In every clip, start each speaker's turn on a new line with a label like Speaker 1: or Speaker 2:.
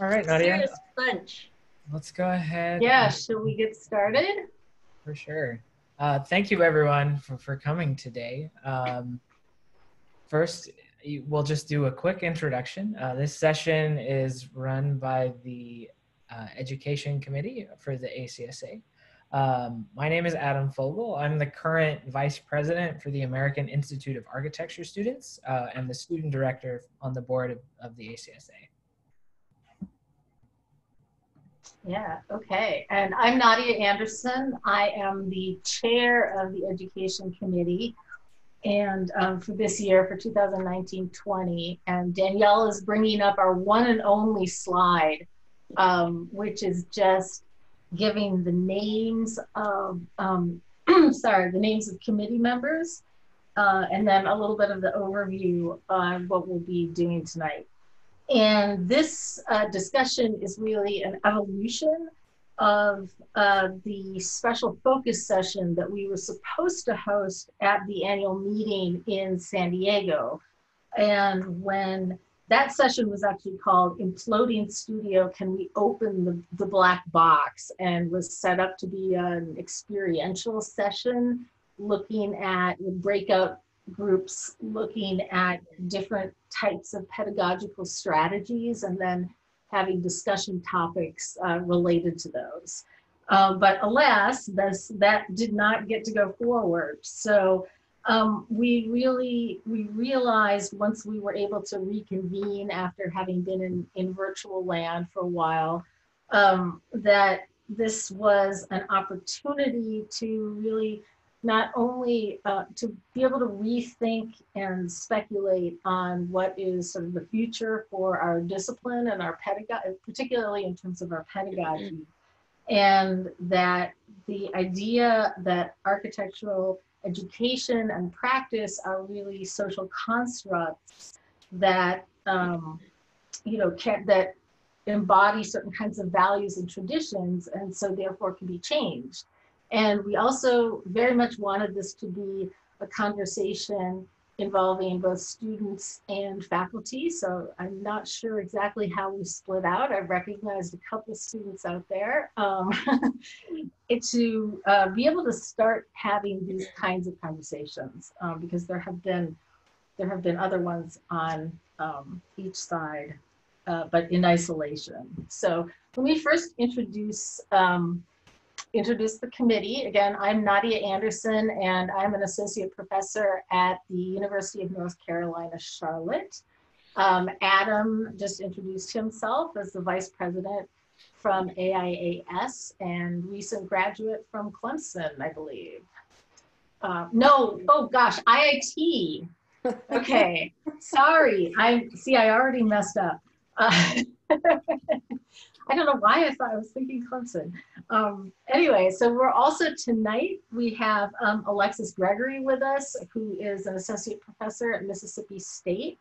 Speaker 1: All right, Nadia.
Speaker 2: Serious bunch.
Speaker 1: Let's go ahead.
Speaker 3: Yeah, should we get started?
Speaker 1: For sure. Uh, thank you, everyone, for, for coming today. Um, first, we'll just do a quick introduction. Uh, this session is run by the uh, Education Committee for the ACSA. Um, my name is Adam Fogel. I'm the current Vice President for the American Institute of Architecture students uh, and the Student Director on the board of, of the ACSA.
Speaker 3: Yeah, okay. And I'm Nadia Anderson. I am the chair of the Education Committee. And um, for this year, for 2019-20, and Danielle is bringing up our one and only slide, um, which is just giving the names of, um, sorry, the names of committee members, uh, and then a little bit of the overview on what we'll be doing tonight. And this uh, discussion is really an evolution of uh, the special focus session that we were supposed to host at the annual meeting in San Diego. And when that session was actually called Imploding Studio, Can We Open the, the Black Box? And was set up to be an experiential session looking at breakout groups looking at different types of pedagogical strategies and then having discussion topics uh, related to those. Um, but alas, this, that did not get to go forward. So um, we really, we realized once we were able to reconvene after having been in, in virtual land for a while, um, that this was an opportunity to really not only uh, to be able to rethink and speculate on what is sort of the future for our discipline and our pedagogy, particularly in terms of our pedagogy, and that the idea that architectural education and practice are really social constructs that um, you know can that embody certain kinds of values and traditions, and so therefore can be changed. And we also very much wanted this to be a conversation involving both students and faculty. So I'm not sure exactly how we split out. I've recognized a couple students out there. Um, to uh, be able to start having these kinds of conversations um, because there have been there have been other ones on um, each side, uh, but in isolation. So let me first introduce um, introduce the committee. Again, I'm Nadia Anderson, and I'm an associate professor at the University of North Carolina, Charlotte. Um, Adam just introduced himself as the vice president from AIAS and recent graduate from Clemson, I believe. Uh, no, oh gosh, IIT. Okay, sorry. I see. I already messed up. Uh, I don't know why I thought I was thinking Clemson. Um, anyway, so we're also tonight, we have um, Alexis Gregory with us, who is an associate professor at Mississippi State,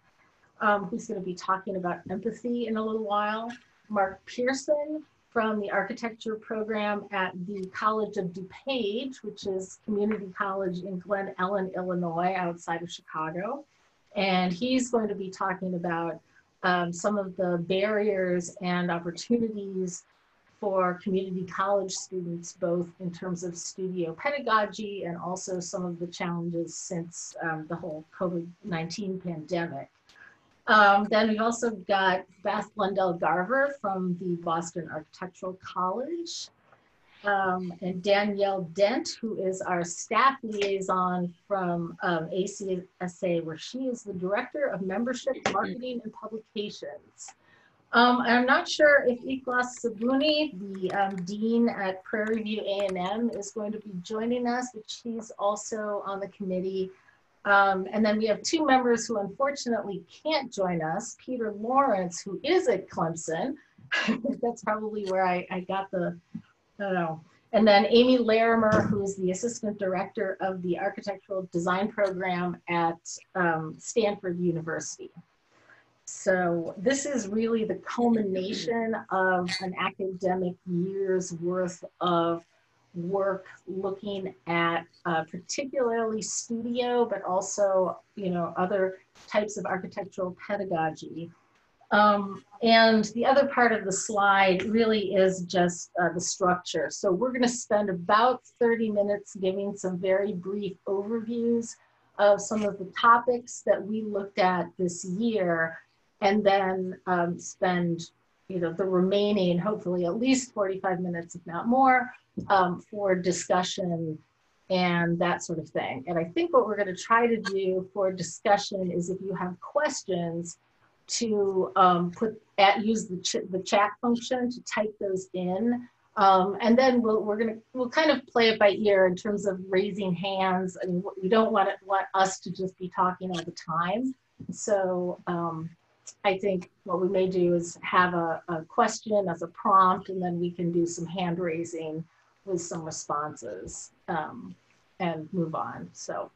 Speaker 3: um, who's going to be talking about empathy in a little while. Mark Pearson from the architecture program at the College of DuPage, which is community college in Glen Ellyn, Illinois, outside of Chicago. And he's going to be talking about um, some of the barriers and opportunities for community college students, both in terms of studio pedagogy and also some of the challenges since um, the whole COVID-19 pandemic. Um, then we've also got Beth Lundell Garver from the Boston Architectural College um, and Danielle Dent, who is our staff liaison from um, ACSA, where she is the Director of Membership, Marketing, and Publications. Um, I'm not sure if Ikhlas Sabouni, the um, Dean at Prairie View A&M, is going to be joining us, but she's also on the committee. Um, and then we have two members who unfortunately can't join us, Peter Lawrence, who is at Clemson. That's probably where I, I got the Know. And then Amy Larimer, who is the assistant director of the architectural design program at um, Stanford University. So this is really the culmination of an academic year's worth of work looking at uh, particularly studio, but also, you know, other types of architectural pedagogy Um, and the other part of the slide really is just uh, the structure. So we're going to spend about 30 minutes giving some very brief overviews of some of the topics that we looked at this year, and then um, spend you know the remaining, hopefully at least 45 minutes, if not more, um, for discussion and that sort of thing. And I think what we're going to try to do for discussion is if you have questions, to um, put at use the, ch the chat function to type those in. Um, and then we'll, we're gonna, we'll kind of play it by ear in terms of raising hands. I mean, we don't want, it, want us to just be talking all the time. So um, I think what we may do is have a, a question as a prompt and then we can do some hand raising with some responses um, and move on. So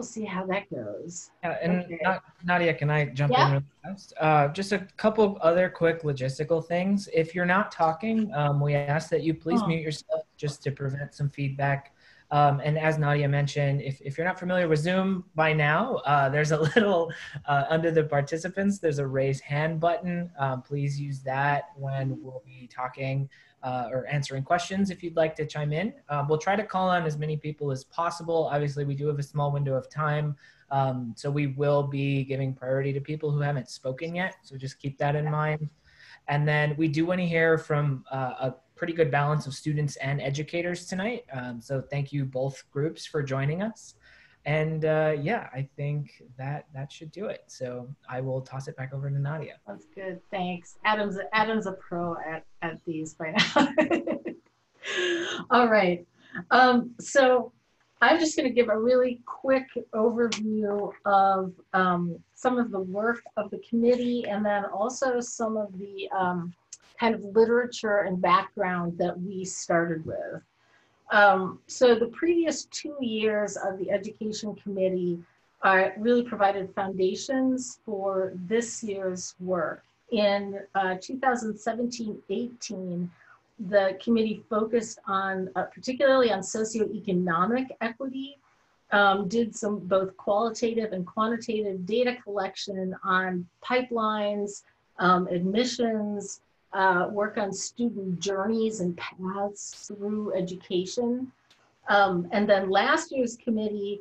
Speaker 3: we'll see how that goes.
Speaker 1: Yeah, and okay. Nadia, can I jump yeah. in really fast? Uh, just a couple other quick logistical things. If you're not talking, um, we ask that you please oh. mute yourself just to prevent some feedback. Um, and as Nadia mentioned, if, if you're not familiar with Zoom by now, uh, there's a little uh, under the participants, there's a raise hand button. Um, please use that when we'll be talking uh, or answering questions if you'd like to chime in. Um, we'll try to call on as many people as possible. Obviously, we do have a small window of time, um, so we will be giving priority to people who haven't spoken yet. So just keep that in mind. And then we do want to hear from uh, a pretty good balance of students and educators tonight. Um, so thank you both groups for joining us. And uh, yeah, I think that that should do it. So I will toss it back over to Nadia.
Speaker 3: That's good. Thanks. Adam's Adam's a pro at, at these by now. All right. Um, so I'm just going to give a really quick overview of um, some of the work of the committee and then also some of the um, kind of literature and background that we started with. Um, so the previous two years of the Education Committee uh, really provided foundations for this year's work. In 2017-18, uh, the committee focused on, uh, particularly on socioeconomic equity, um, did some both qualitative and quantitative data collection on pipelines, um, admissions, uh, work on student journeys and paths through education. Um, and then last year's committee,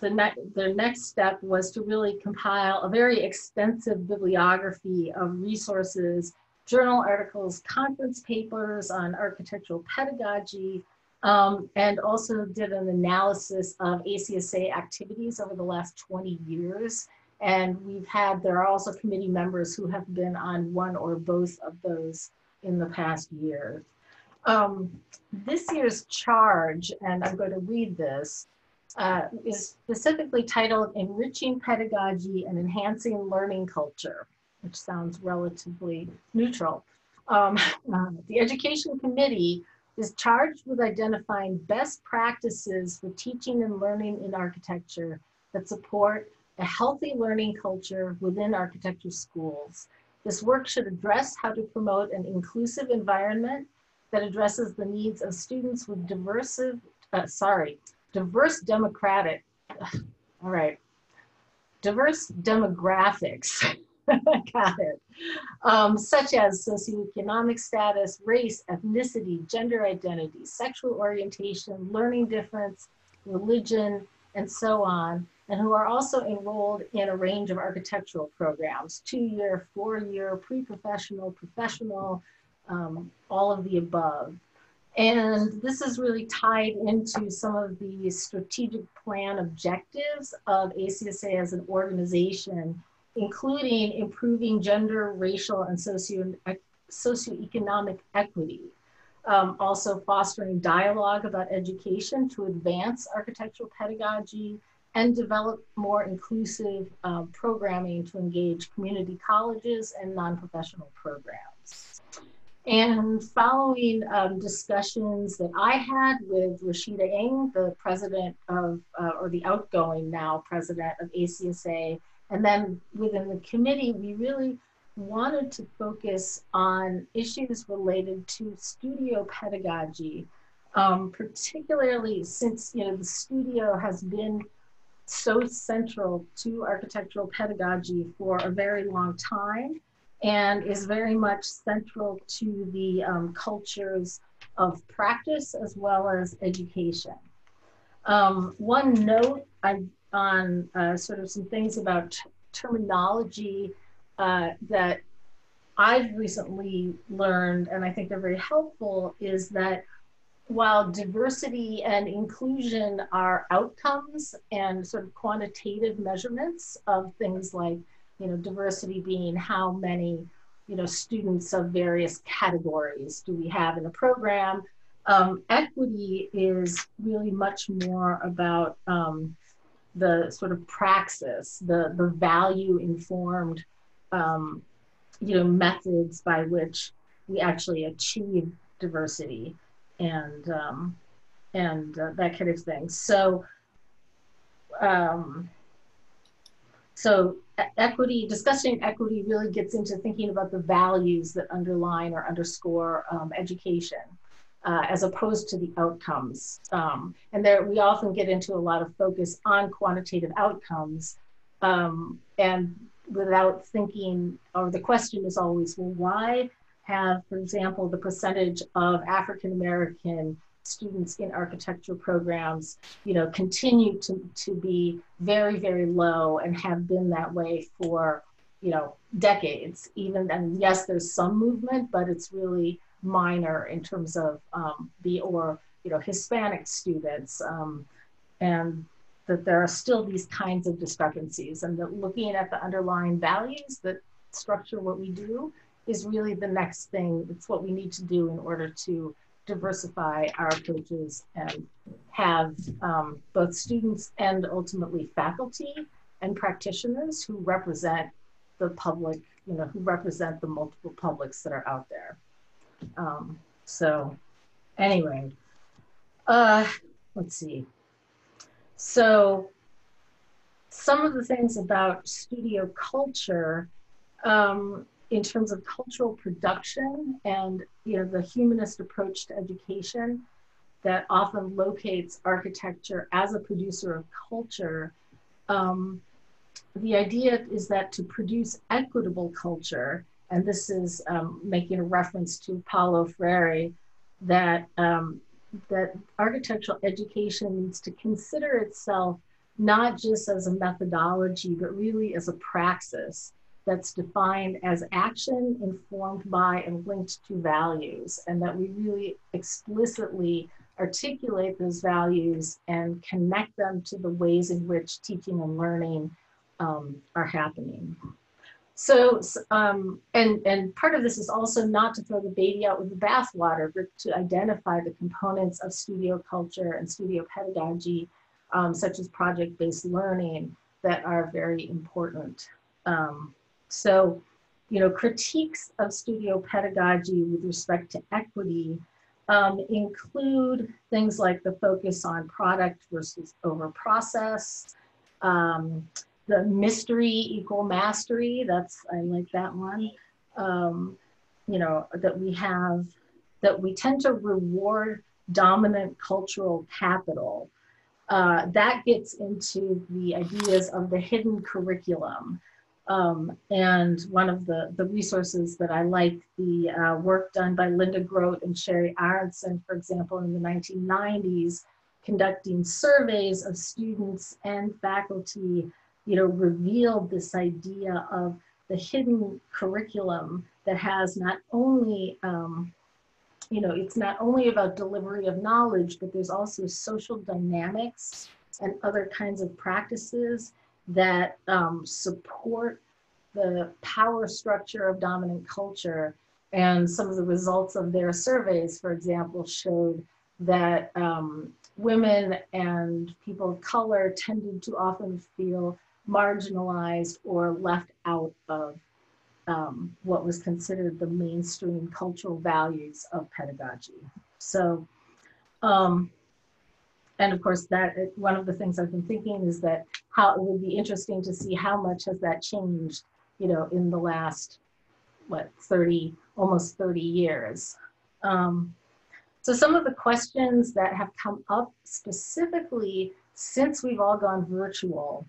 Speaker 3: the, ne the next step was to really compile a very extensive bibliography of resources, journal articles, conference papers on architectural pedagogy, um, and also did an analysis of ACSA activities over the last 20 years and we've had, there are also committee members who have been on one or both of those in the past year. Um, this year's charge, and I'm going to read this, uh, is specifically titled Enriching Pedagogy and Enhancing Learning Culture, which sounds relatively neutral. Um, uh, the Education Committee is charged with identifying best practices for teaching and learning in architecture that support a healthy learning culture within architecture schools. This work should address how to promote an inclusive environment that addresses the needs of students with diverse, uh, sorry, diverse democratic, all right, diverse demographics, got it, um, such as socioeconomic status, race, ethnicity, gender identity, sexual orientation, learning difference, religion, and so on, and who are also enrolled in a range of architectural programs, two-year, four-year, pre-professional, professional, um, all of the above. And this is really tied into some of the strategic plan objectives of ACSA as an organization, including improving gender, racial, and socio socioeconomic equity. Um, also fostering dialogue about education to advance architectural pedagogy, and develop more inclusive uh, programming to engage community colleges and non-professional programs. And following um, discussions that I had with Rashida Ng, the president of, uh, or the outgoing now president of ACSA, and then within the committee, we really wanted to focus on issues related to studio pedagogy, um, particularly since you know the studio has been so central to architectural pedagogy for a very long time. and is very much central to the um, cultures of practice as well as education. Um, one note I, on uh, sort of some things about terminology uh, that I've recently learned, and I think they're very helpful, is that while diversity and inclusion are outcomes and sort of quantitative measurements of things like, you know, diversity being how many, you know, students of various categories do we have in a program, um, equity is really much more about um, the sort of praxis, the, the value informed, um, you know, methods by which we actually achieve diversity and, um, and uh, that kind of thing. So, um, so equity, discussing equity really gets into thinking about the values that underline or underscore um, education uh, as opposed to the outcomes. Um, and there, we often get into a lot of focus on quantitative outcomes, um, and without thinking, or the question is always, well, why have, for example, the percentage of African American students in architecture programs, you know, continue to, to be very, very low and have been that way for, you know, decades. Even and yes, there's some movement, but it's really minor in terms of um, the or you know Hispanic students, um, and that there are still these kinds of discrepancies, and that looking at the underlying values that structure what we do is really the next thing. It's what we need to do in order to diversify our approaches and have um, both students and ultimately faculty and practitioners who represent the public, you know, who represent the multiple publics that are out there. Um, so anyway, uh, let's see. So some of the things about studio culture um, in terms of cultural production and you know the humanist approach to education that often locates architecture as a producer of culture um, the idea is that to produce equitable culture and this is um, making a reference to Paulo Freire, that, um, that architectural education needs to consider itself not just as a methodology, but really as a praxis that's defined as action informed by and linked to values, and that we really explicitly articulate those values and connect them to the ways in which teaching and learning um, are happening. So, um, and, and part of this is also not to throw the baby out with the bathwater, but to identify the components of studio culture and studio pedagogy, um, such as project-based learning, that are very important. Um, so, you know, critiques of studio pedagogy with respect to equity um, include things like the focus on product versus over process, um, the mystery equal mastery. That's I like that one. Um, you know that we have that we tend to reward dominant cultural capital. Uh, that gets into the ideas of the hidden curriculum. Um, and one of the, the resources that I like, the uh, work done by Linda Groat and Sherry Ahrentzen, for example, in the 1990s, conducting surveys of students and faculty you know, revealed this idea of the hidden curriculum that has not only, um, you know, it's not only about delivery of knowledge, but there's also social dynamics and other kinds of practices that um, support the power structure of dominant culture. And some of the results of their surveys, for example, showed that um, women and people of color tended to often feel marginalized or left out of um, what was considered the mainstream cultural values of pedagogy. So, um, and of course, that one of the things I've been thinking is that how it would be interesting to see how much has that changed, you know, in the last what 30, almost 30 years. Um, so some of the questions that have come up specifically since we've all gone virtual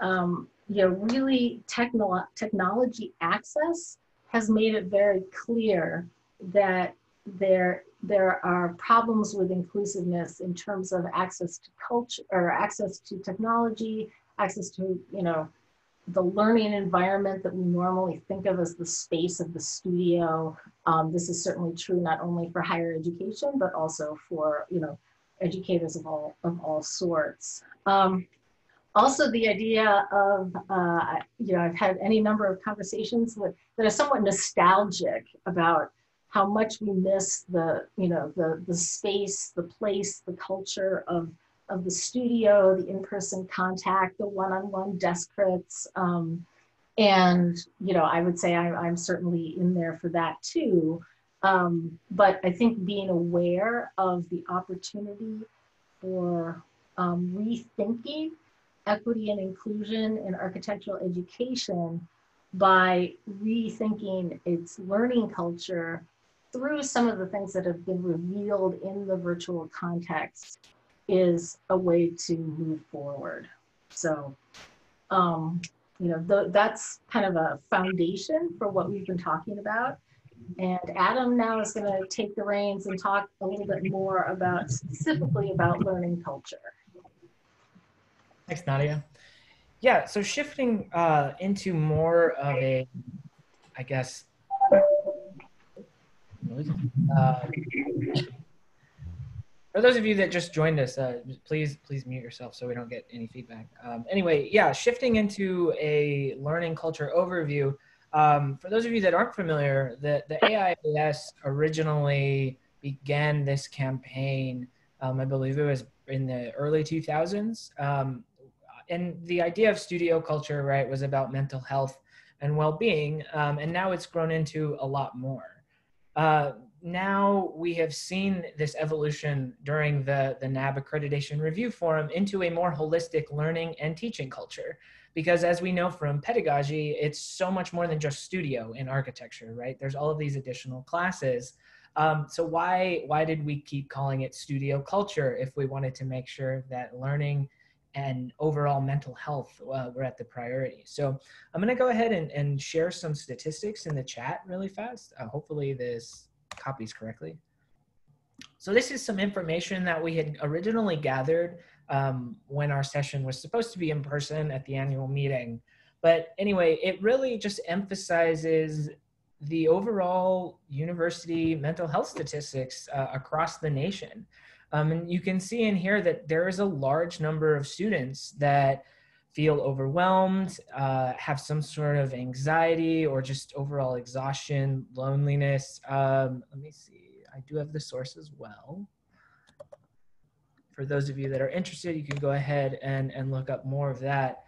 Speaker 3: um, you know, really technolo- technology access has made it very clear that there there are problems with inclusiveness in terms of access to culture or access to technology, access to you know the learning environment that we normally think of as the space of the studio. Um, this is certainly true not only for higher education but also for you know educators of all of all sorts. Um, also the idea of, uh, you know, I've had any number of conversations with, that are somewhat nostalgic about how much we miss the, you know, the, the space, the place, the culture of, of the studio, the in-person contact, the one-on-one desk crits. Um, and, you know, I would say I, I'm certainly in there for that too. Um, but I think being aware of the opportunity for um, rethinking equity and inclusion in architectural education by rethinking its learning culture through some of the things that have been revealed in the virtual context is a way to move forward. So, um, you know, th that's kind of a foundation for what we've been talking about. And Adam now is going to take the reins and talk a little bit more about specifically about learning culture.
Speaker 1: Thanks, Nadia. Yeah, so shifting uh, into more of a, I guess, uh, for those of you that just joined us, uh, please please mute yourself so we don't get any feedback. Um, anyway, yeah, shifting into a learning culture overview. Um, for those of you that aren't familiar, the, the AIAS originally began this campaign, um, I believe it was in the early 2000s. Um, and the idea of studio culture, right, was about mental health and well-being, um, and now it's grown into a lot more. Uh, now we have seen this evolution during the, the NAAB Accreditation Review Forum into a more holistic learning and teaching culture. Because as we know from pedagogy, it's so much more than just studio in architecture, right? There's all of these additional classes. Um, so why, why did we keep calling it studio culture if we wanted to make sure that learning and overall mental health uh, were at the priority. So I'm going to go ahead and, and share some statistics in the chat really fast. Uh, hopefully this copies correctly. So this is some information that we had originally gathered um, when our session was supposed to be in person at the annual meeting. But anyway, it really just emphasizes the overall university mental health statistics uh, across the nation. Um, and you can see in here that there is a large number of students that feel overwhelmed, uh, have some sort of anxiety or just overall exhaustion, loneliness. Um, let me see, I do have the source as well. For those of you that are interested, you can go ahead and, and look up more of that.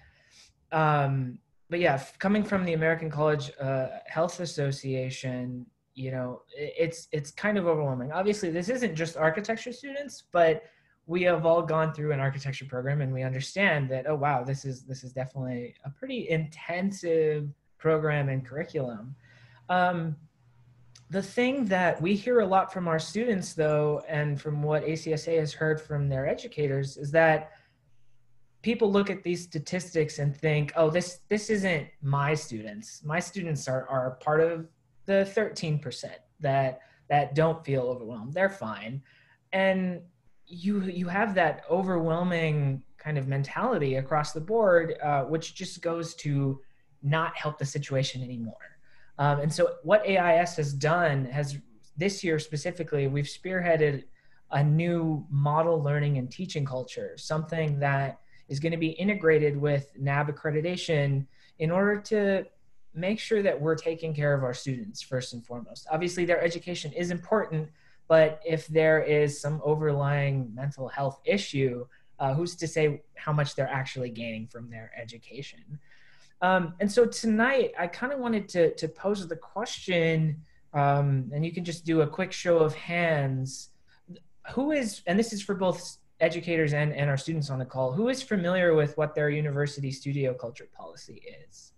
Speaker 1: Um, but yeah, coming from the American College uh, Health Association, you know it's it's kind of overwhelming. Obviously this isn't just architecture students but we have all gone through an architecture program and we understand that oh wow this is this is definitely a pretty intensive program and curriculum. Um, the thing that we hear a lot from our students though and from what ACSA has heard from their educators is that people look at these statistics and think oh this this isn't my students. My students are, are part of the 13% that that don't feel overwhelmed they're fine. And you you have that overwhelming kind of mentality across the board uh, which just goes to not help the situation anymore. Um, and so what AIAS has done has this year specifically we've spearheaded a new model learning and teaching culture something that is going to be integrated with NAAB accreditation in order to make sure that we're taking care of our students first and foremost. Obviously, their education is important, but if there is some overlying mental health issue, uh, who's to say how much they're actually gaining from their education? Um, and so tonight, I kind of wanted to, to pose the question, um, and you can just do a quick show of hands. Who is, and this is for both educators and, and our students on the call, who is familiar with what their university studio culture policy is?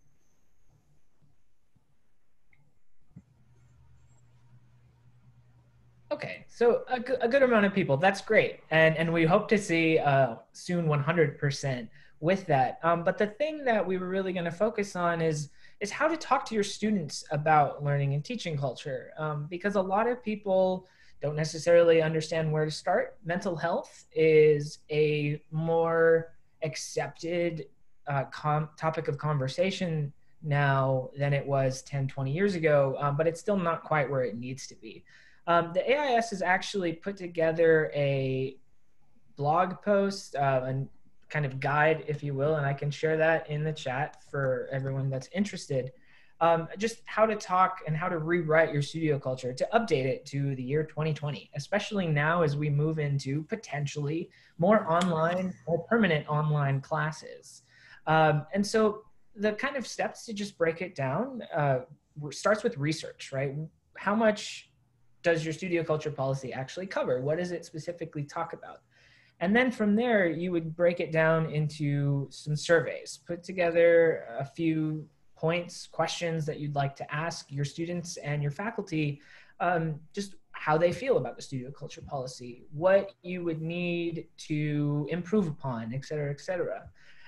Speaker 1: Okay, so a, good amount of people. That's great, and and we hope to see uh, soon 100% with that. Um, but the thing that we were really going to focus on is is how to talk to your students about learning and teaching culture. Um, because a lot of people don't necessarily understand where to start. Mental health is a more accepted uh, com- topic of conversation now than it was 10, 20 years ago, um, but it's still not quite where it needs to be. Um, the AIAS has actually put together a blog post uh, and kind of guide, if you will, and I can share that in the chat for everyone that's interested. Um, just how to talk and how to rewrite your studio culture to update it to the year 2020, especially now as we move into potentially more online or permanent online classes. Um, and so the kind of steps to just break it down uh, starts with research, right? How much does your studio culture policy actually cover? What does it specifically talk about? And then from there, you would break it down into some surveys, put together a few points, questions that you'd like to ask your students and your faculty, um, just how they feel about the studio culture policy, what you would need to improve upon, et cetera, et cetera.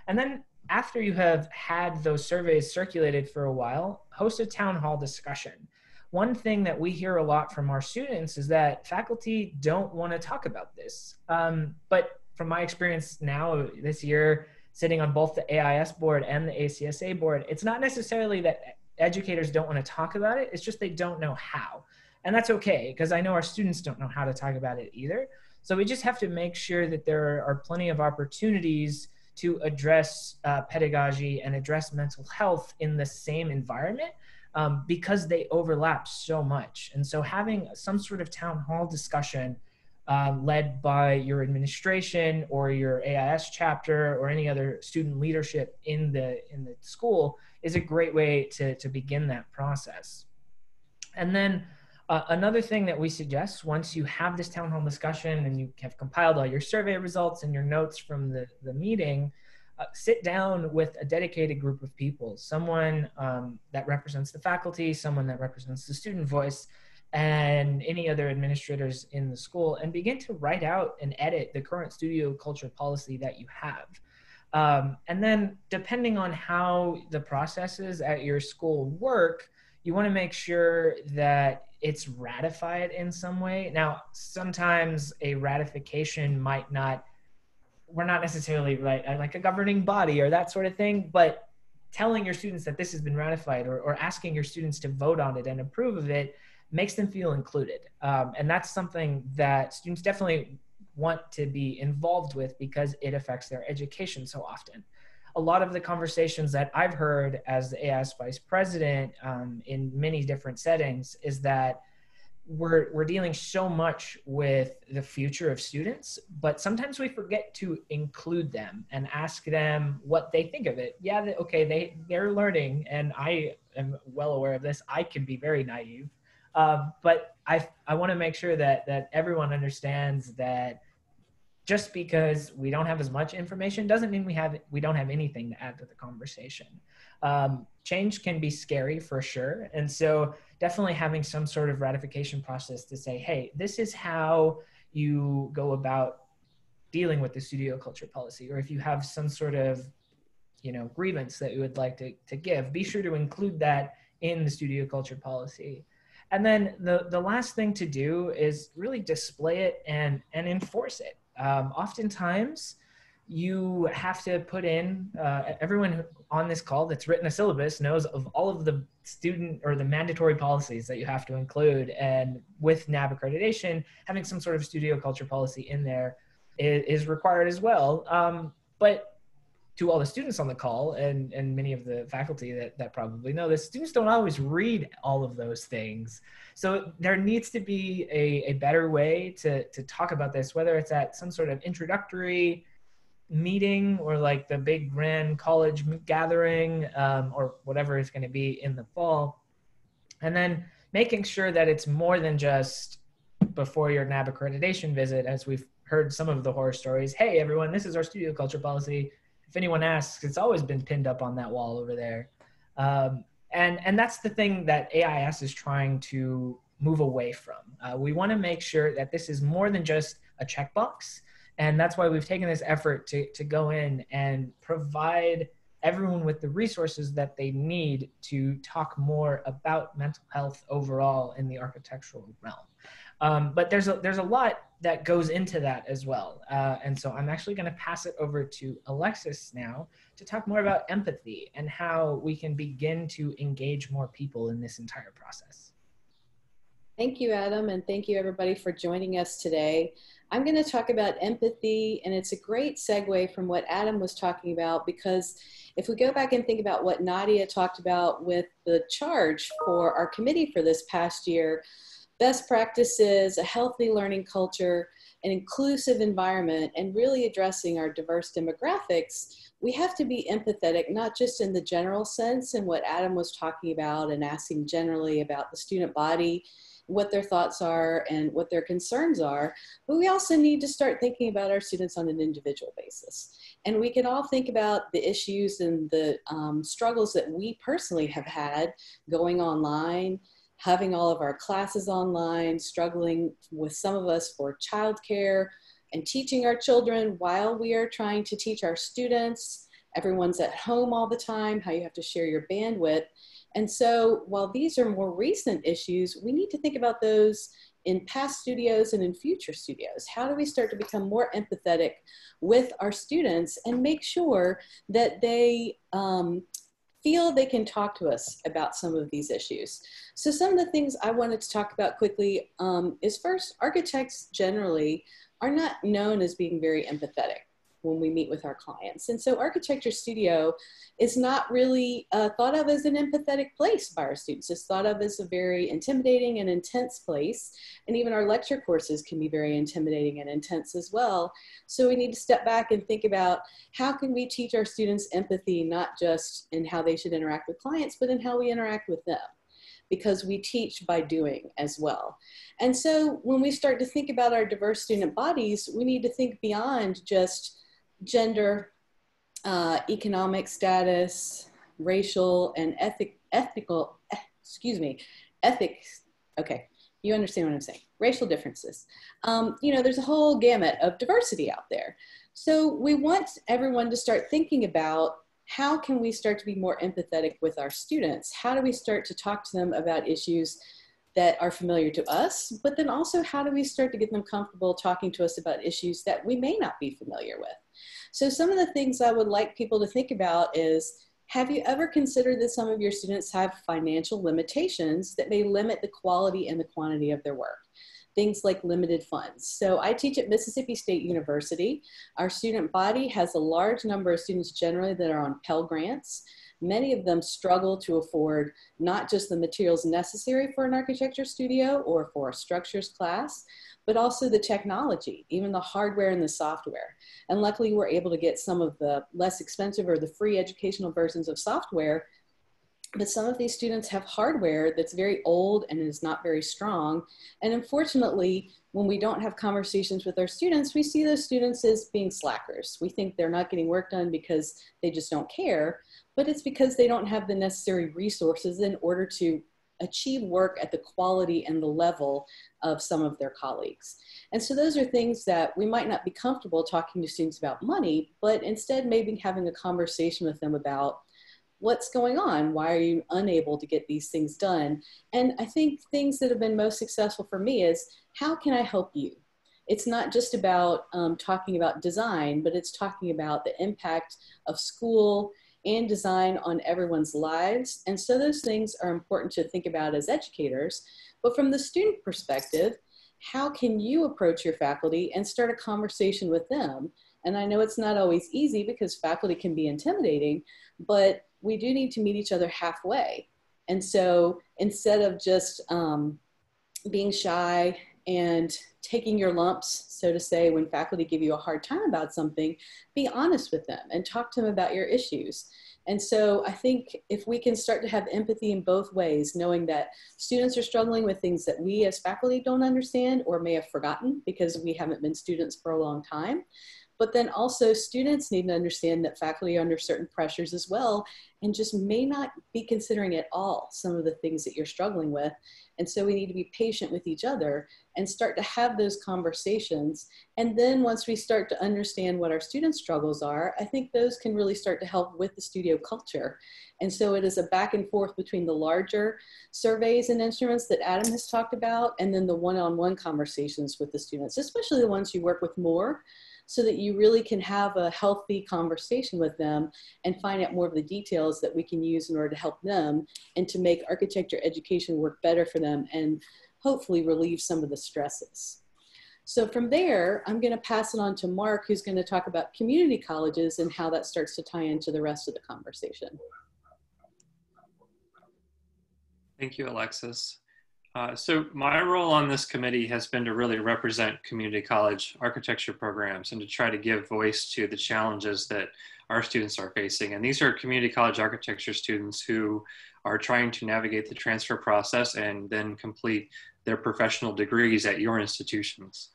Speaker 1: And then after you have had those surveys circulated for a while, host a town hall discussion. One thing that we hear a lot from our students is that faculty don't want to talk about this. Um, but from my experience now this year, sitting on both the AIAS board and the ACSA board, it's not necessarily that educators don't want to talk about it, it's just they don't know how. And that's okay, because I know our students don't know how to talk about it either. So we just have to make sure that there are plenty of opportunities to address uh, pedagogy and address mental health in the same environment um, because they overlap so much. And so having some sort of town hall discussion uh, led by your administration or your AIAS chapter or any other student leadership in the in the school is a great way to, to begin that process. And then uh, another thing that we suggest once you have this town hall discussion and you have compiled all your survey results and your notes from the, the meeting, uh, sit down with a dedicated group of people, someone um, that represents the faculty, someone that represents the student voice, and any other administrators in the school, and begin to write out and edit the current studio culture policy that you have. Um, and then, depending on how the processes at your school work, you want to make sure that it's ratified in some way. Now, sometimes a ratification might not, we're not necessarily like, like a governing body or that sort of thing, but telling your students that this has been ratified or, or asking your students to vote on it and approve of it makes them feel included. Um, and that's something that students definitely want to be involved with because it affects their education so often a lot of the conversations that I've heard as the AIAS vice president um, in many different settings is that we're we're dealing so much with the future of students, but sometimes we forget to include them and ask them what they think of it. Yeah, okay, they they're learning, and I am well aware of this. I can be very naive, um, but I I want to make sure that that everyone understands that just because we don't have as much information doesn't mean we have we don't have anything to add to the conversation um, change can be scary for sure and so definitely having some sort of ratification process to say hey this is how you go about dealing with the studio culture policy. Or if you have some sort of you know grievance that you would like to, to give be sure to include that in the studio culture policy. And then the the last thing to do is really display it and and enforce it. Um, oftentimes you have to put in uh, everyone on this call that's written a syllabus knows of all of the student or the mandatory policies that you have to include and with NAAB accreditation having some sort of studio culture policy in there is, is required as well um, but to all the students on the call and, and many of the faculty that, that probably know this, students don't always read all of those things. So there needs to be a, a better way to, to talk about this, whether it's at some sort of introductory meeting or like the big grand college gathering um, or whatever it's going to be in the fall. And then making sure that it's more than just before your NAAB accreditation visit, as we've heard some of the horror stories. Hey, everyone, this is our studio culture policy if anyone asks, it's always been pinned up on that wall over there. Um, and and that's the thing that AIAS is trying to move away from. Uh, we want to make sure that this is more than just a checkbox, and that's why we've taken this effort to to go in and provide everyone with the resources that they need to talk more about mental health overall in the architectural realm. Um, but there's a there's a lot that goes into that as well. Uh, and so I'm actually going to pass it over to Alexis now to talk more about empathy and how we can begin to engage more people in this entire process.
Speaker 2: Thank you, Adam, and thank you everybody for joining us today. I'm going to talk about empathy, and it's a great segue from what Adam was talking about because if we go back and think about what Nadia talked about with the charge for our committee for this past year, best practices, a healthy learning culture, an inclusive environment, and really addressing our diverse demographics, we have to be empathetic, not just in the general sense and what Adam was talking about and asking generally about the student body, what their thoughts are and what their concerns are, but we also need to start thinking about our students on an individual basis. And we can all think about the issues and the um, struggles that we personally have had going online, having all of our classes online, struggling with some of us for childcare and teaching our children while we are trying to teach our students. Everyone's at home all the time, how you have to share your bandwidth. And so while these are more recent issues, we need to think about those in past studios and in future studios. How do we start to become more empathetic with our students and make sure that they um, feel they can talk to us about some of these issues. So some of the things I wanted to talk about quickly um, is first, architects generally are not known as being very empathetic when we meet with our clients. And so Architecture Studio is not really uh, thought of as an empathetic place by our students. It's thought of as a very intimidating and intense place. And even our lecture courses can be very intimidating and intense as well. So we need to step back and think about how can we teach our students empathy, not just in how they should interact with clients, but in how we interact with them because we teach by doing as well. And so when we start to think about our diverse student bodies, we need to think beyond just gender, uh, economic status, racial and ethic, ethical, excuse me, ethics, okay, you understand what I'm saying, racial differences. Um, you know, there's a whole gamut of diversity out there. So we want everyone to start thinking about how can we start to be more empathetic with our students? How do we start to talk to them about issues that are familiar to us, but then also how do we start to get them comfortable talking to us about issues that we may not be familiar with? So some of the things I would like people to think about is, have you ever considered that some of your students have financial limitations that may limit the quality and the quantity of their work? Things like limited funds. So I teach at Mississippi State University. Our student body has a large number of students generally that are on Pell Grants. Many of them struggle to afford not just the materials necessary for an architecture studio or for a structures class, but also the technology, even the hardware and the software. And luckily we're able to get some of the less expensive or the free educational versions of software but some of these students have hardware that's very old and is not very strong. And unfortunately, when we don't have conversations with our students, we see those students as being slackers. We think they're not getting work done because they just don't care, but it's because they don't have the necessary resources in order to achieve work at the quality and the level of some of their colleagues. And so those are things that we might not be comfortable talking to students about money, but instead maybe having a conversation with them about what's going on? Why are you unable to get these things done? And I think things that have been most successful for me is how can I help you? It's not just about um, talking about design, but it's talking about the impact of school and design on everyone's lives. And so those things are important to think about as educators. But from the student perspective, how can you approach your faculty and start a conversation with them? And I know it's not always easy because faculty can be intimidating, but we do need to meet each other halfway. And so instead of just um, being shy and taking your lumps, so to say, when faculty give you a hard time about something, be honest with them and talk to them about your issues. And so I think if we can start to have empathy in both ways, knowing that students are struggling with things that we as faculty don't understand or may have forgotten because we haven't been students for a long time, But then also students need to understand that faculty are under certain pressures as well and just may not be considering at all some of the things that you're struggling with. And so we need to be patient with each other and start to have those conversations. And then once we start to understand what our students' struggles are, I think those can really start to help with the studio culture. And so it is a back and forth between the larger surveys and instruments that Adam has talked about, and then the one-on-one conversations with the students, especially the ones you work with more, so that you really can have a healthy conversation with them and find out more of the details that we can use in order to help them and to make architecture education work better for them and hopefully relieve some of the stresses. So from there, I'm going to pass it on to Mark, who's going to talk about community colleges and how that starts to tie into the rest of the conversation.
Speaker 4: Thank you, Alexis. Uh, so my role on this committee has been to really represent community college architecture programs and to try to give voice to the challenges that our students are facing. And these are community college architecture students who are trying to navigate the transfer process and then complete their professional degrees at your institutions.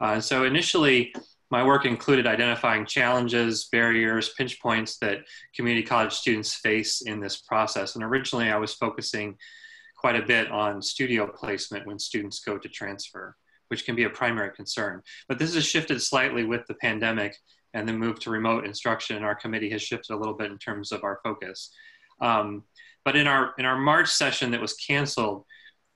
Speaker 4: Uh, so initially, my work included identifying challenges, barriers, pinch points that community college students face in this process. And originally I was focusing quite a bit on studio placement when students go to transfer, which can be a primary concern. But this has shifted slightly with the pandemic and the move to remote instruction. Our committee has shifted a little bit in terms of our focus. Um, but in our, in our March session that was canceled,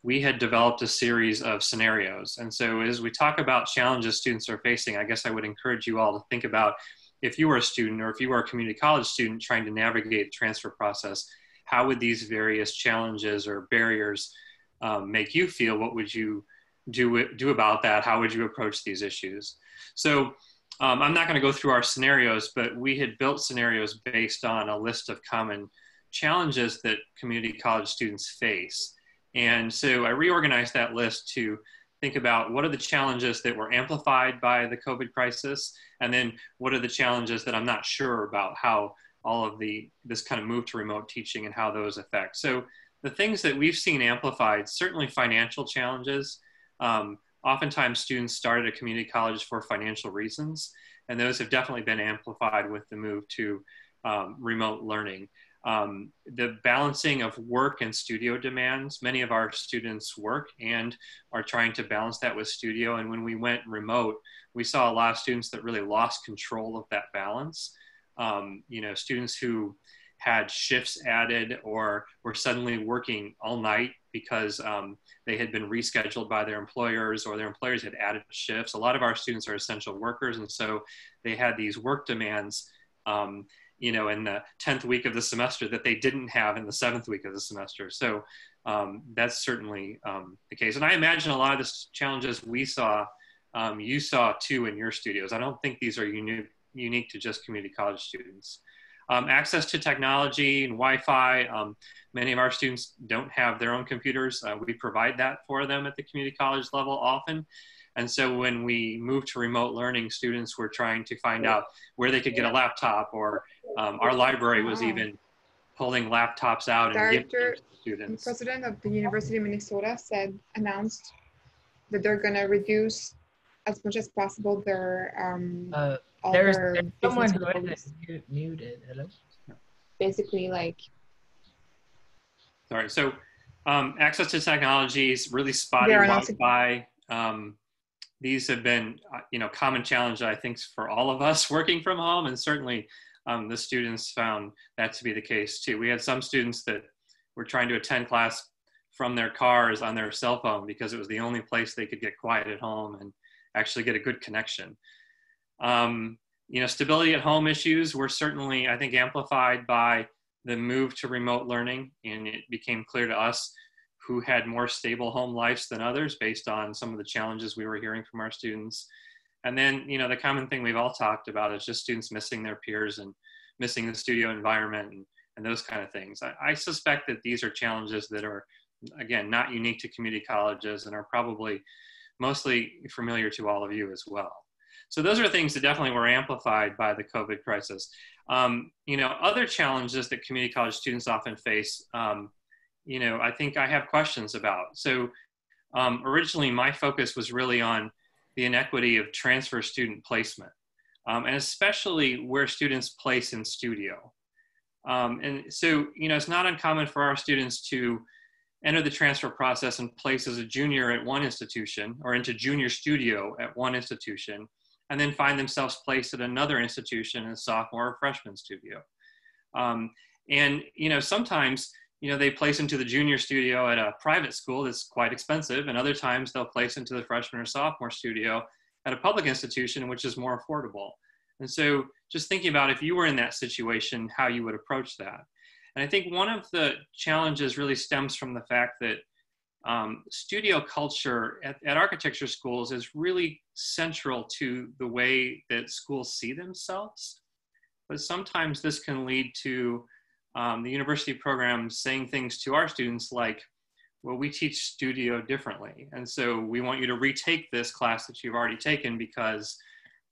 Speaker 4: we had developed a series of scenarios. And so as we talk about challenges students are facing, I guess I would encourage you all to think about if you were a student or if you were a community college student trying to navigate the transfer process, how would these various challenges or barriers um, make you feel? What would you do, do about that? How would you approach these issues? So um, I'm not going to go through our scenarios, but we had built scenarios based on a list of common challenges that community college students face. And so I reorganized that list to think about what are the challenges that were amplified by the COVID crisis, and then what are the challenges that I'm not sure about how all of the this kind of move to remote teaching and how those affect. So the things that we've seen amplified, certainly financial challenges. Um, oftentimes students started at a community college for financial reasons, and those have definitely been amplified with the move to um, remote learning. Um, the balancing of work and studio demands. Many of our students work and are trying to balance that with studio. And when we went remote, we saw a lot of students that really lost control of that balance um, you know, students who had shifts added or were suddenly working all night because um, they had been rescheduled by their employers or their employers had added shifts. A lot of our students are essential workers, and so they had these work demands, um, you know, in the 10th week of the semester that they didn't have in the seventh week of the semester. So um, that's certainly um, the case. And I imagine a lot of the challenges we saw, um, you saw too in your studios. I don't think these are unique unique to just community college students. Um, access to technology and Wi-Fi. Um, many of our students don't have their own computers. Uh, we provide that for them at the community college level often. And so when we moved to remote learning, students were trying to find out where they could get a laptop or um, our library was even pulling laptops out and
Speaker 5: Director,
Speaker 4: giving students.
Speaker 5: The president of the University of Minnesota said, announced that they're gonna reduce as much as possible their um,
Speaker 1: uh, there's, there's someone who is muted. Hello.
Speaker 5: Basically, like.
Speaker 4: Sorry. So, um, access to technologies, really spotty Wi-Fi. Um, these have been, uh, you know, common challenge I think for all of us working from home, and certainly um, the students found that to be the case too. We had some students that were trying to attend class from their cars on their cell phone because it was the only place they could get quiet at home and actually get a good connection. Um, you know, stability at home issues were certainly, I think, amplified by the move to remote learning, and it became clear to us who had more stable home lives than others based on some of the challenges we were hearing from our students. And then, you know, the common thing we've all talked about is just students missing their peers and missing the studio environment and, and those kind of things. I, I suspect that these are challenges that are, again, not unique to community colleges and are probably mostly familiar to all of you as well. So those are things that definitely were amplified by the COVID crisis. Um, you know, other challenges that community college students often face, um, you know, I think I have questions about. So um, originally my focus was really on the inequity of transfer student placement. um, and especially where students place in studio. Um, and so, you know, it's not uncommon for our students to enter the transfer process and place as a junior at one institution or into junior studio at one institution, and then find themselves placed at another institution as sophomore or freshman studio. Um, and, you know, sometimes, you know, they place into the junior studio at a private school that's quite expensive, and other times they'll place into the freshman or sophomore studio at a public institution, which is more affordable. And so just thinking about if you were in that situation, how you would approach that. And I think one of the challenges really stems from the fact that um, studio culture at, at, architecture schools is really central to the way that schools see themselves. But sometimes this can lead to um, the university program saying things to our students like, well, we teach studio differently. And so we want you to retake this class that you've already taken because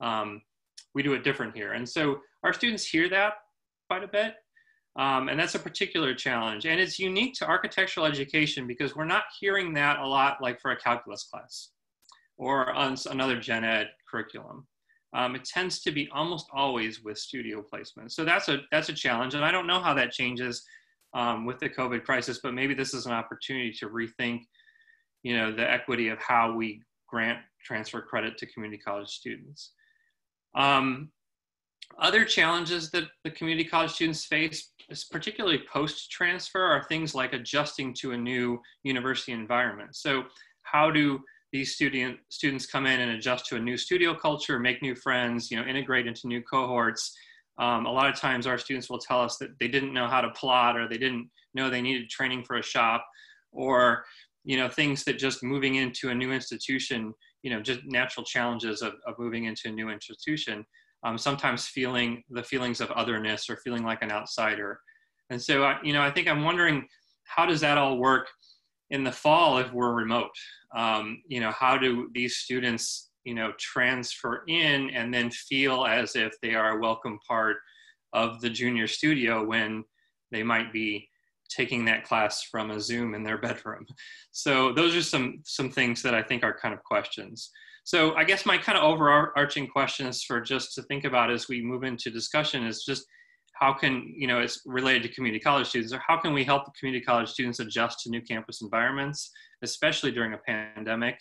Speaker 4: um, we do it different here. And so our students hear that quite a bit. Um, and that's a particular challenge. And it's unique to architectural education because we're not hearing that a lot like for a calculus class or on another gen ed curriculum. Um, it tends to be almost always with studio placement. So that's a, that's a challenge. And I don't know how that changes um, with the COVID crisis, but maybe this is an opportunity to rethink, you know, the equity of how we grant transfer credit to community college students. Um, other challenges that the community college students face, particularly post-transfer, are things like adjusting to a new university environment. So how do these student, students come in and adjust to a new studio culture, make new friends, you know, integrate into new cohorts? Um, a lot of times our students will tell us that they didn't know how to plot or they didn't know they needed training for a shop or you know things that just moving into a new institution you know just natural challenges of, of moving into a new institution um, sometimes feeling the feelings of otherness or feeling like an outsider and so I, you know i think i'm wondering how does that all work in the fall if we're remote um, you know how do these students you know transfer in and then feel as if they are a welcome part of the junior studio when they might be taking that class from a Zoom in their bedroom. So those are some some things that I think are kind of questions. So I guess my kind of overarching questions for just to think about as we move into discussion is just how can, you know, it's related to community college students, or how can we help community college students adjust to new campus environments, especially during a pandemic?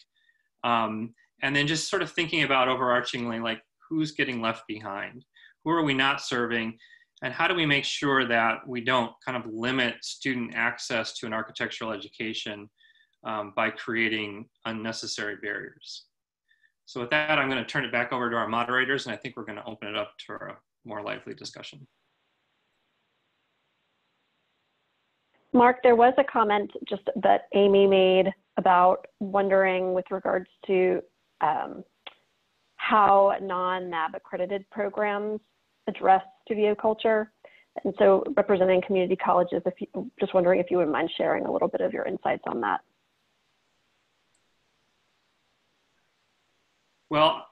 Speaker 4: Um, and then just sort of thinking about overarchingly, like who's getting left behind? Who are we not serving? and how do we make sure that we don't kind of limit student access to an architectural education um, by creating unnecessary barriers? So with that, I'm going to turn it back over to our moderators, and I think we're going to open it up to a more lively discussion.
Speaker 6: Mark, there was a comment just that Amy made about wondering with regards to um, how non-NAAB accredited programs address studio culture. And so representing community colleges, if you, just wondering if you would mind sharing a little bit of your insights on that.
Speaker 4: Well,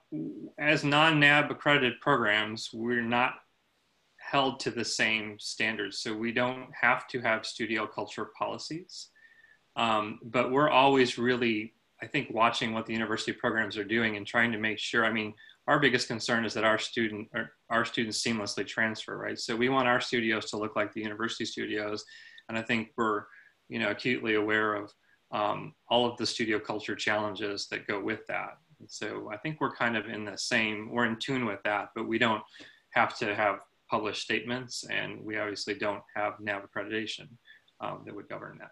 Speaker 4: as non-NAAB accredited programs, we're not held to the same standards. So we don't have to have studio culture policies. Um, but we're always really, I think, watching what the university programs are doing and trying to make sure, I mean, our biggest concern is that our student our students seamlessly transfer, right? So we want our studios to look like the university studios, and I think we're you know acutely aware of um, all of the studio culture challenges that go with that. And so I think we're kind of in the same, we're in tune with that, but we don't have to have published statements, and we obviously don't have NAAB accreditation um, that would govern that.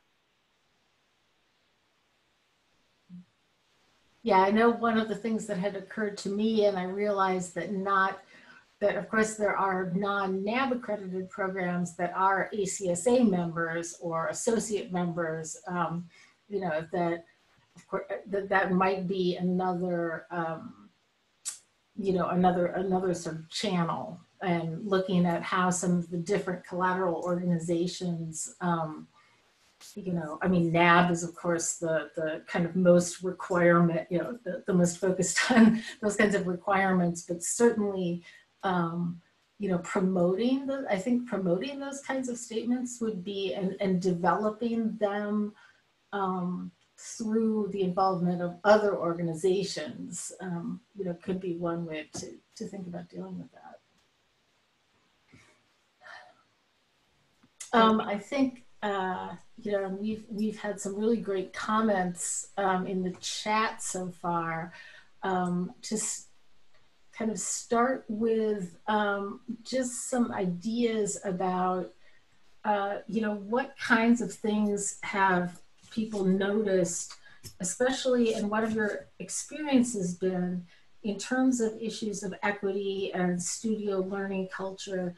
Speaker 3: Yeah, I know one of the things that had occurred to me, and I realized that not that of course there are non-NAAB accredited programs that are ACSA members or associate members, um, you know, that of course that, that might be another, um, you know, another, another sort of channel and looking at how some of the different collateral organizations um, you know, I mean, NAAB is of course the, the kind of most requirement, you know, the, the most focused on those kinds of requirements, but certainly, um, you know, promoting the, I think promoting those kinds of statements would be, and, and developing them um, through the involvement of other organizations, um, you know, could be one way to, to think about dealing with that. Um, I think uh, you know we've we've had some really great comments um, in the chat so far. Um, just kind of start with um, just some ideas about uh, you know what kinds of things have people noticed, especially and what have your experiences been in terms of issues of equity and studio learning culture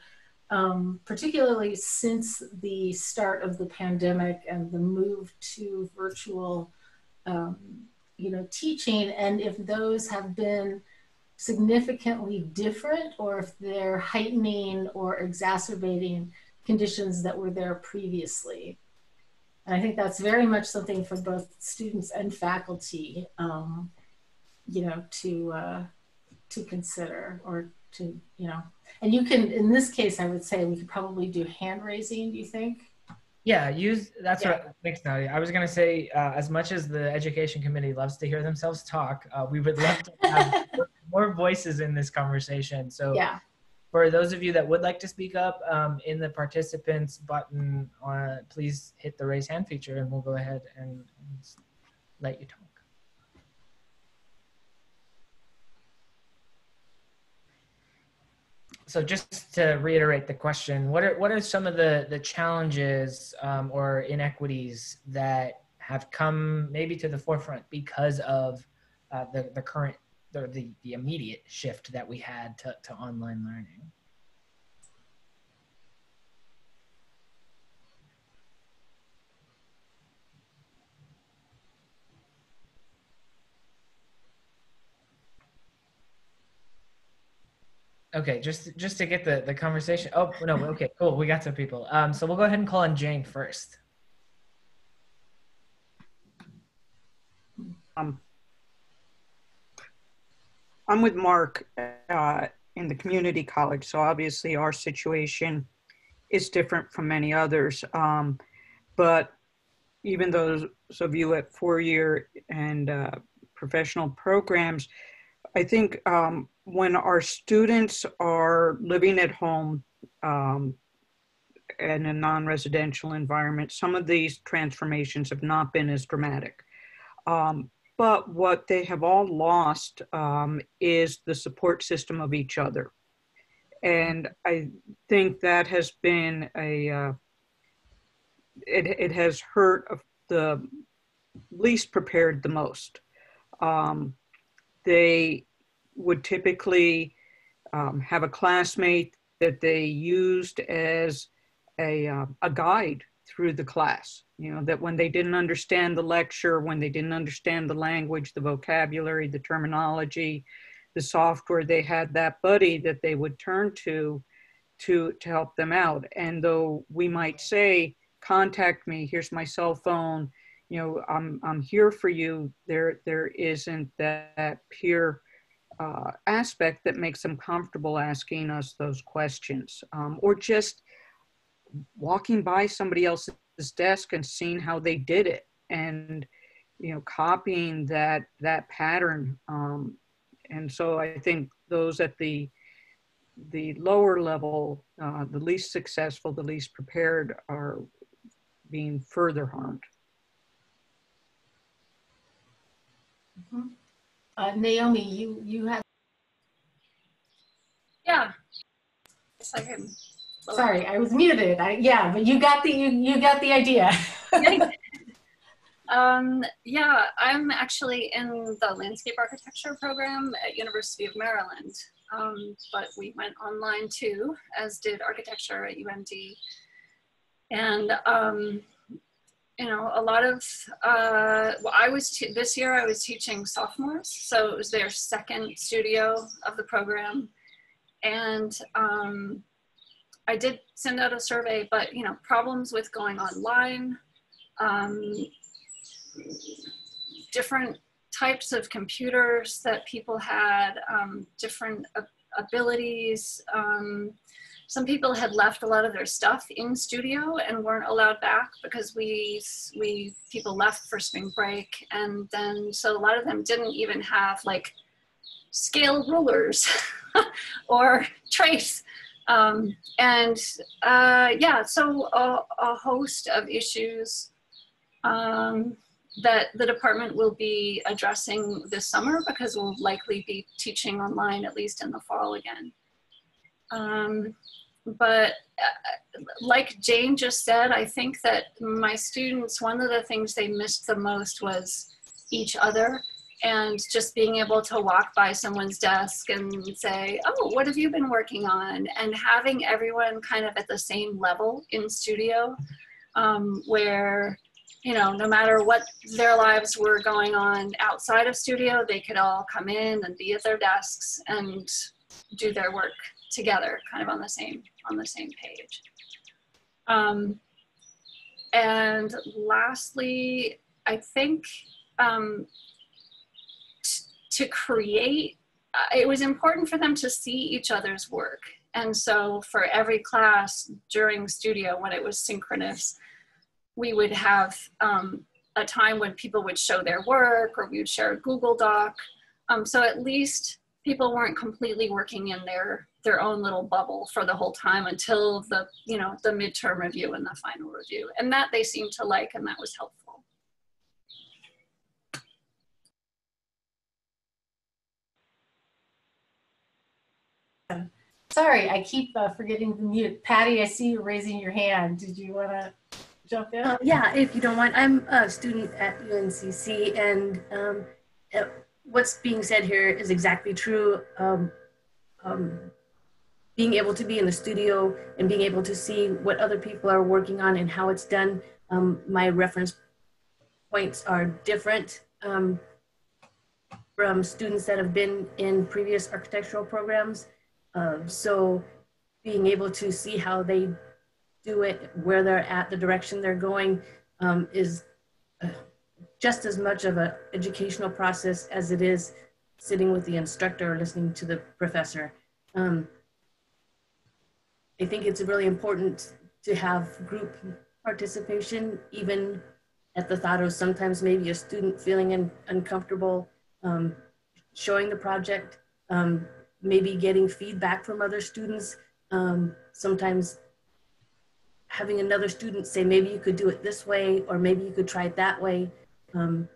Speaker 3: um, particularly since the start of the pandemic and the move to virtual, um, you know, teaching, and if those have been significantly different or if they're heightening or exacerbating conditions that were there previously. And I think that's very much something for both students and faculty, um, you know, to uh, to consider or to, you know, and you can, in this case, I would say we could probably do hand raising, do you think?
Speaker 1: Yeah, use that's
Speaker 3: Yeah.
Speaker 1: what thanks Nadia. I was gonna say, uh, as much as the education committee loves to hear themselves talk, uh, we would love to have more voices in this conversation. So
Speaker 3: Yeah,
Speaker 1: for those of you that would like to speak up um, in the participants button, uh, please hit the raise hand feature and we'll go ahead and, and let you talk. So just to reiterate the question, what are what are some of the the challenges um, or inequities that have come maybe to the forefront because of uh, the the current the the immediate shift that we had to, to online learning? Okay, just just to get the the conversation. Oh no, okay, cool. We got some people. Um, so we'll go ahead and call on Jane first.
Speaker 7: Um, I'm with Mark uh, in the community college, so obviously our situation is different from many others. Um, but even those of you at four-year and uh, professional programs, I think um, when our students are living at home um, in a non-residential environment, some of these transformations have not been as dramatic. Um, but what they have all lost um, is the support system of each other. And I think that has been a, uh, it, it has hurt the least prepared the most. Um, they would typically um, have a classmate that they used as a, uh, a guide through the class. You know, that when they didn't understand the lecture, when they didn't understand the language, the vocabulary, the terminology, the software, they had that buddy that they would turn to to to help them out. And though we might say, contact me, here's my cell phone, you know, I'm I'm here for you, there there isn't that peer uh, aspect that makes them comfortable asking us those questions. Um, or just walking by somebody else's desk and seeing how they did it and you know copying that that pattern. Um, and so i think those at the the lower level uh, the least successful the least prepared are being further harmed
Speaker 3: Mhm. uh, Naomi, you you had.
Speaker 8: Yeah. Yes, I can.
Speaker 3: Sorry, I was muted. I, yeah, but you got the you you got the idea.
Speaker 8: um, yeah, I'm actually in the landscape architecture program at University of Maryland, um, but we went online too, as did architecture at UMD. And um, you know, a lot of, uh, well, I was, this year I was teaching sophomores. So it was their second studio of the program. And um, I did send out a survey, but, you know, problems with going online, um, different types of computers that people had, um, different abilities. Some people had left a lot of their stuff in studio and weren't allowed back because we we people left for spring break. And then so a lot of them didn't even have like scale rulers or trace. Um, and uh, yeah so a, a, host of issues um, that the department will be addressing this summer because we'll likely be teaching online at least in the fall again. Um, but uh, like Jane just said, I think that my students, one of the things they missed the most was each other and just being able to walk by someone's desk and say, oh, what have you been working on? And having everyone kind of at the same level in studio um, where, you know, no matter what their lives were going on outside of studio, they could all come in and be at their desks and do their work together, kind of on the same on the same page. Um, and lastly, I think um, to create, uh, it was important for them to see each other's work. And so for every class during studio, when it was synchronous, we would have um, a time when people would show their work or we would share a Google Doc. Um, so at least people weren't completely working in their their own little bubble for the whole time until the you know the midterm review and the final review. And that they seemed to like and that was helpful.
Speaker 3: Sorry i keep uh, forgetting to mute. Patty i see you raising your hand. Did you want to jump in?
Speaker 9: Uh, yeah if you don't mind. I'm a student at uncc and um, uh, what's being said here is exactly true. Um, um, being able to be in the studio and being able to see what other people are working on and how it's done. Um, my reference points are different um, from students that have been in previous architectural programs. Uh, so being able to see how they do it, where they're at, the direction they're going um, is uh, just as much of an educational process as it is sitting with the instructor or listening to the professor. Um, I think it's really important to have group participation, even at the thought of sometimes maybe a student feeling un uncomfortable um, showing the project, um, maybe getting feedback from other students. Um, sometimes having another student say, maybe you could do it this way, or maybe you could try it that way, um,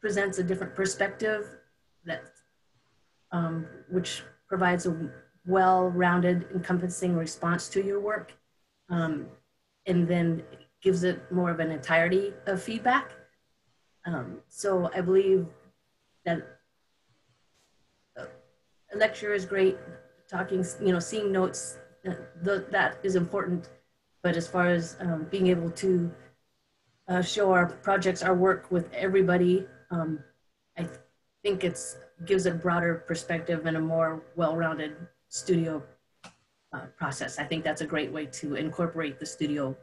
Speaker 9: presents a different perspective that, um, which provides a well-rounded, encompassing response to your work, um, and then gives it more of an entirety of feedback. Um, so I believe that a lecture is great, talking, you know, seeing notes, uh, the, that is important. But as far as um, being able to uh, show our projects, our work with everybody, um, I think it's gives a broader perspective and a more well-rounded studio uh, process. I think that's a great way to incorporate the studio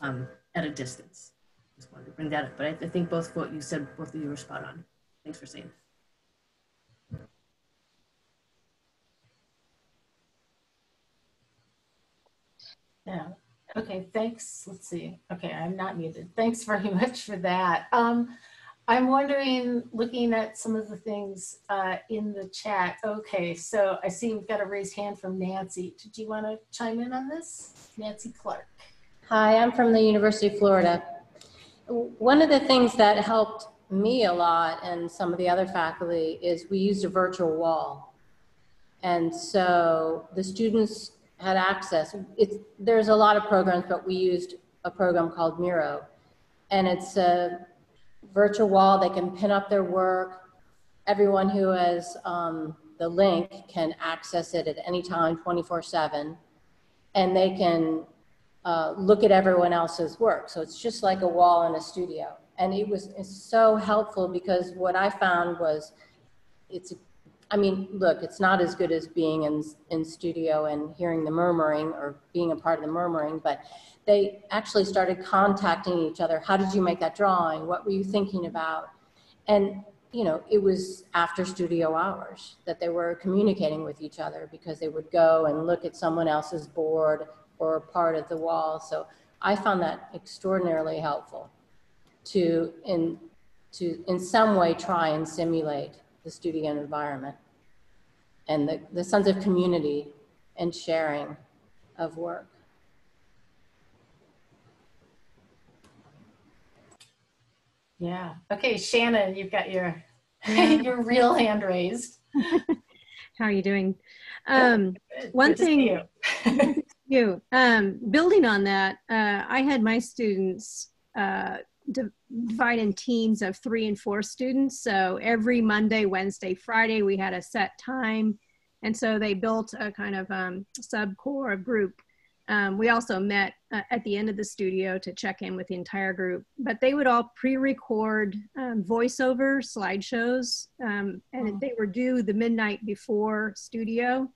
Speaker 9: um, at a distance. Just wanted to bring that up, but I, I, think both what you said, both of you were spot on. Thanks for saying.
Speaker 3: Yeah. Okay, thanks. Let's see. Okay, I'm not muted. Thanks very much for that. Um, I'm wondering, looking at some of the things uh, in the chat. Okay, so I see we've got a raised hand from Nancy. Did you want to chime in on this? Nancy Clark.
Speaker 10: Hi, I'm from the University of Florida. One of the things that helped me a lot and some of the other faculty is we used a virtual wall. And so the students had access. It's, there's a lot of programs, but we used a program called Miro. And it's a virtual wall. They can pin up their work. Everyone who has um, the link can access it at any time, 24 7. And they can uh, look at everyone else's work. So it's just like a wall in a studio. And it was so helpful because what I found was it's, I mean, look, it's not as good as being in, in studio and hearing the murmuring or being a part of the murmuring, but they actually started contacting each other. How did you make that drawing? What were you thinking about? And you know, it was after studio hours that they were communicating with each other because they would go and look at someone else's board or part of the wall. So I found that extraordinarily helpful to in to in some way try and simulate the studio environment and the, the sense of community and sharing of work.
Speaker 3: Yeah. Okay, Shannon, you've got your your real hand raised.
Speaker 11: How are you doing? Um, one
Speaker 3: Good to see
Speaker 11: thing
Speaker 3: you.
Speaker 11: you um, building on that, uh, I had my students uh, divide in teams of three and four students. So every Monday, Wednesday, Friday, we had a set time, and so they built a kind of um, sub core group. Um, we also met uh, at the end of the studio to check in with the entire group, but they would all pre-record um, voiceover slideshows, um, and they were due the midnight before studio.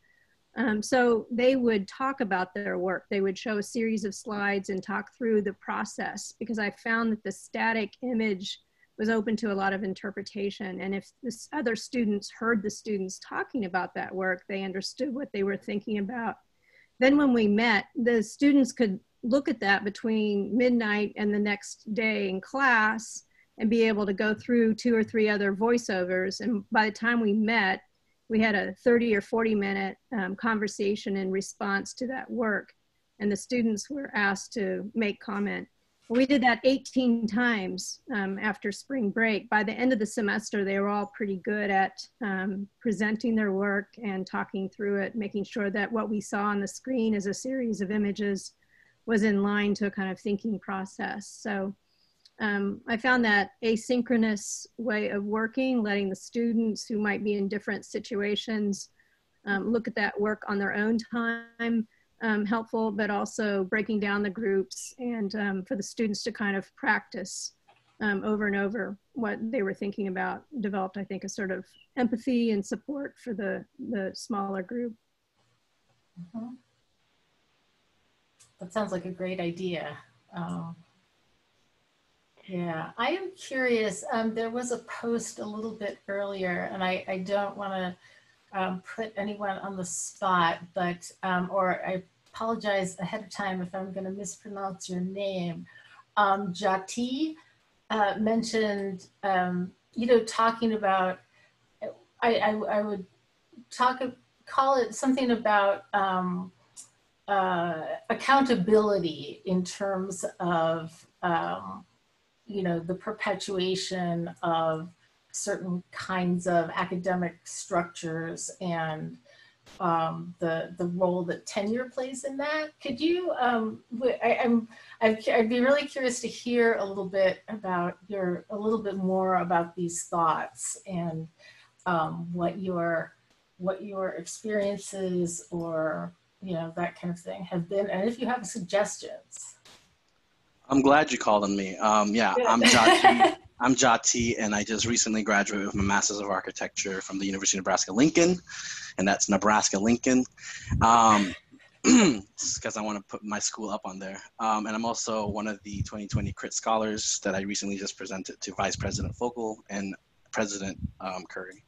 Speaker 11: Um, so they would talk about their work. They would show a series of slides and talk through the process because I found that the static image was open to a lot of interpretation. And if this other students heard the students talking about that work, they understood what they were thinking about. Then when we met, the students could look at that between midnight and the next day in class and be able to go through two or three other voiceovers. And by the time we met, we had a 30 or 40 minute um, conversation in response to that work. And the students were asked to make comment. We did that 18 times um, after spring break. By the end of the semester, they were all pretty good at um, presenting their work and talking through it, making sure that what we saw on the screen as a series of images was in line to a kind of thinking process. So um, I found that asynchronous way of working, letting the students who might be in different situations um, look at that work on their own time, um, helpful, but also breaking down the groups and um, for the students to kind of practice um, over and over what they were thinking about developed, I think, a sort of empathy and support for the, the smaller group.
Speaker 3: Mhm. That sounds like a great idea. Um, yeah, I am curious. Um, there was a post a little bit earlier, and I, I don't want to um, put anyone on the spot, but, um, or I apologize ahead of time if I'm going to mispronounce your name. Um, Jati uh, mentioned, um, you know, talking about, I, I, I would talk, call it something about um, uh, accountability in terms of, um, you know, the perpetuation of certain kinds of academic structures and um, the the role that tenure plays in that. Could you? Um, I, am I'd, I'd be really curious to hear a little bit about your a little bit more about these thoughts and um, what your what your experiences or you know that kind of thing have been, and if you have suggestions.
Speaker 12: I'm glad you called on me. Um, yeah,
Speaker 3: Good.
Speaker 12: I'm Jati. I'm Jati, and I just recently graduated with my Master's of Architecture from the University of Nebraska Lincoln, and that's Nebraska Lincoln. Um, because I want to put my school up on there. Um, and I'm also one of the 2020 Crit Scholars that I recently just presented to Vice President Fogel and President um, Curry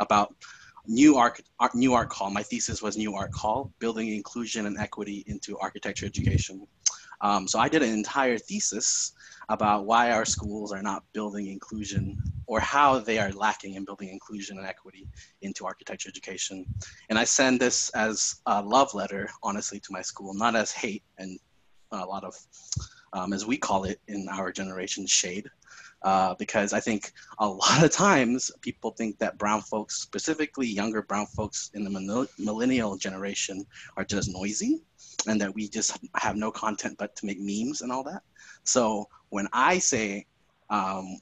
Speaker 12: about new art, art, new art call. My thesis was new art call, building inclusion and equity into architecture education. Um, so I did an entire thesis about why our schools are not building inclusion or how they are lacking in building inclusion and equity into architecture education. And I send this as a love letter, honestly, to my school, not as hate and a lot of, um, as we call it in our generation, shade. Uh, because I think a lot of times people think that brown folks, specifically younger brown folks in the millennial generation, are just noisy and that we just have no content but to make memes and all that. So when I say um,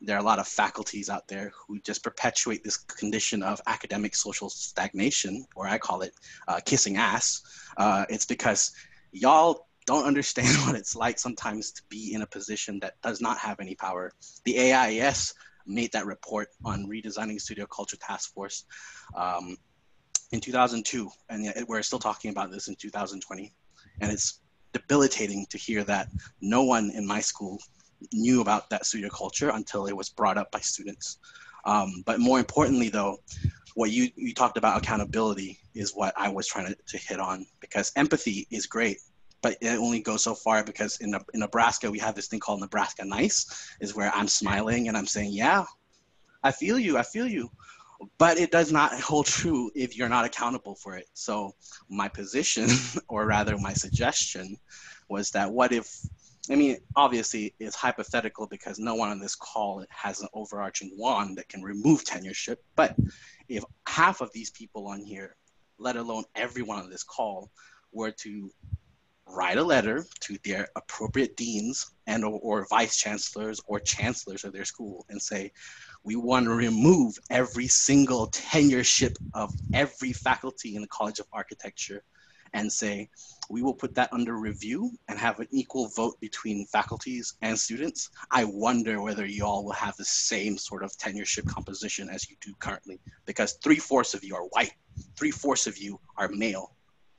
Speaker 12: there are a lot of faculties out there who just perpetuate this condition of academic social stagnation, or I call it uh, kissing ass, uh, it's because y'all don't understand what it's like sometimes to be in a position that does not have any power. The AIAS made that report on redesigning studio culture task force um, in 2002, and yet we're still talking about this in 2020. And it's debilitating to hear that no one in my school knew about that studio culture until it was brought up by students. Um, but more importantly, though, what you, you talked about accountability is what I was trying to, to hit on because empathy is great, but it only goes so far because in, in Nebraska, we have this thing called Nebraska Nice, is where I'm smiling and I'm saying, yeah, I feel you, I feel you. But it does not hold true if you're not accountable for it. So my position, or rather my suggestion, was that what if I mean, obviously, it's hypothetical because no one on this call has an overarching wand that can remove tenureship. But if half of these people on here, let alone everyone on this call, were to write a letter to their appropriate deans and or, or vice chancellors or chancellors of their school and say, we want to remove every single tenureship of every faculty in the College of Architecture and say, we will put that under review and have an equal vote between faculties and students. I wonder whether y'all will have the same sort of tenureship composition as you do currently, because three fourths of you are white, three fourths of you are male.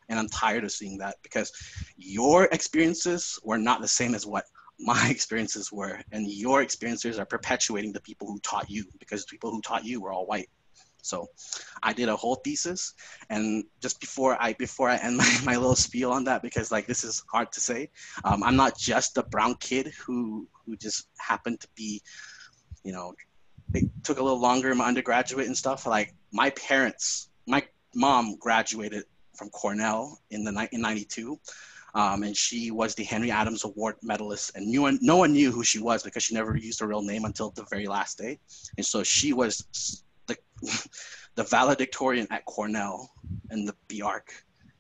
Speaker 12: And I'm tired of seeing that because your experiences were not the same as what my experiences were. And your experiences are perpetuating the people who taught you because the people who taught you were all white. So I did a whole thesis and just before I before I end my, my little spiel on that because like this is hard to say. Um, I'm not just a brown kid who who just happened to be, you know, it took a little longer in my undergraduate and stuff. Like my parents, my mom graduated from Cornell in the in 92. Um, and she was the Henry Adams Award medalist, and no one, no one knew who she was because she never used her real name until the very last day. And so she was the, the valedictorian at Cornell and the BARC.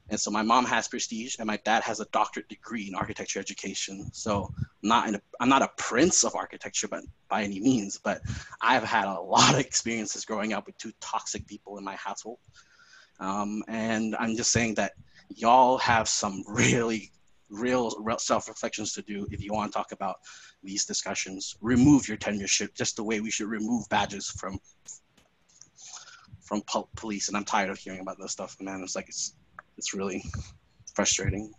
Speaker 12: And so my mom has prestige and my dad has a doctorate degree in architecture education. So not, in a, I'm not a prince of architecture but by any means, but I've had a lot of experiences growing up with two toxic people in my household. Um, and I'm just saying that y'all have some really real, real self-reflections to do if you want to talk about these discussions. Remove your tenureship just the way we should remove badges from from po- police, and I'm tired of hearing about this stuff, man. It's like it's it's really frustrating.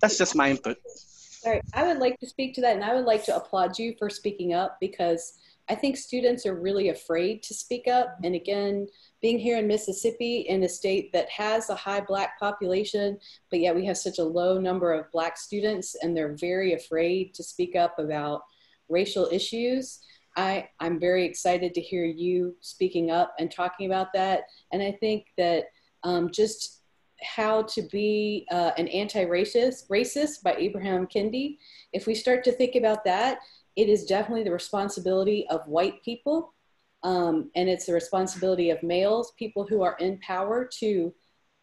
Speaker 12: That's just my input.
Speaker 2: Sorry, I would like to speak to that, and I would like to applaud you for speaking up because I think students are really afraid to speak up. And again, being here in Mississippi, in a state that has a high Black population, but yet we have such a low number of Black students, and they're very afraid to speak up about racial issues. I, I'm very excited to hear you speaking up and talking about that. And I think that um, just how to be uh, an anti-racist racist by Abraham Kendi, if we start to think about that, it is definitely the responsibility of white people. Um, and it's the responsibility of males, people who are in power to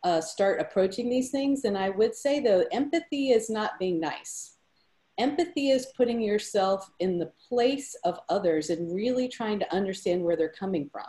Speaker 2: uh, start approaching these things. And I would say though, empathy is not being nice Empathy is putting yourself in the place of others and really trying to understand where they're coming from.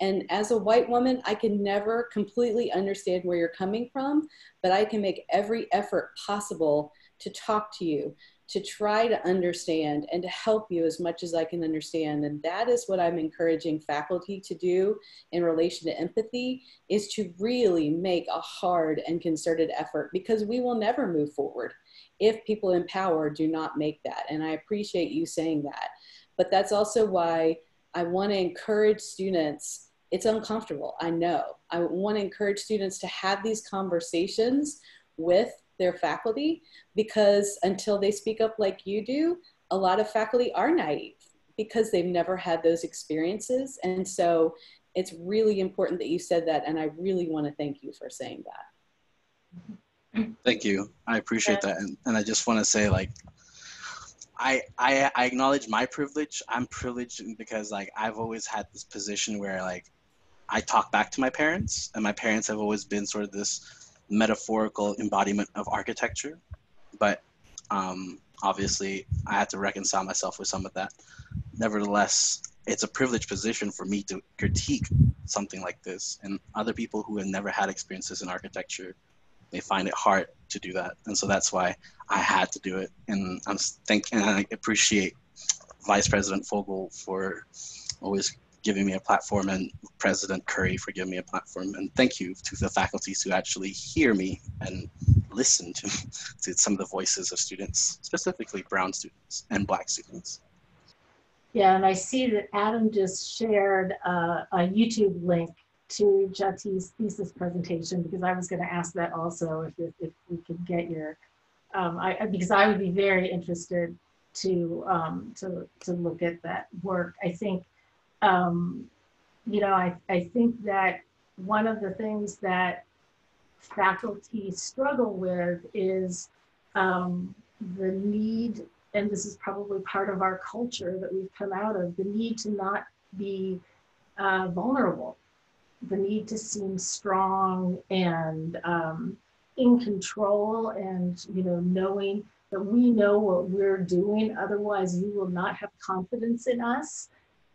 Speaker 2: And as a white woman, I can never completely understand where you're coming from, but I can make every effort possible to talk to you, to try to understand and to help you as much as I can understand. And that is what I'm encouraging faculty to do in relation to empathy is to really make a hard and concerted effort because we will never move forward if people in power do not make that. And I appreciate you saying that. But that's also why I want to encourage students. It's uncomfortable, I know. I want to encourage students to have these conversations with their faculty because until they speak up like you do, a lot of faculty are naive because they've never had those experiences. And so it's really important that you said that. And I really want to thank you for saying that.
Speaker 12: Thank you. I appreciate that. And, and I just want to say like, I, I, I acknowledge my privilege. I'm privileged because like I've always had this position where like I talk back to my parents and my parents have always been sort of this metaphorical embodiment of architecture. But um, obviously I had to reconcile myself with some of that. Nevertheless, it's a privileged position for me to critique something like this and other people who have never had experiences in architecture they find it hard to do that. And so that's why I had to do it. And I'm thinking, and I appreciate Vice President Fogel for always giving me a platform and President Curry for giving me a platform. And thank you to the faculties who actually hear me and listen to, to some of the voices of students, specifically brown students and black students.
Speaker 3: Yeah, and I see that Adam just shared uh, a YouTube link to Jati's thesis presentation because I was going to ask that also if, if, if we could get your, um, I, because I would be very interested to um, to to look at that work. I think, um, you know, I I think that one of the things that faculty struggle with is um, the need, and this is probably part of our culture that we've come out of, the need to not be uh, vulnerable, the need to seem strong and um, in control, and you know, knowing that we know what we're doing. Otherwise, you will not have confidence in us.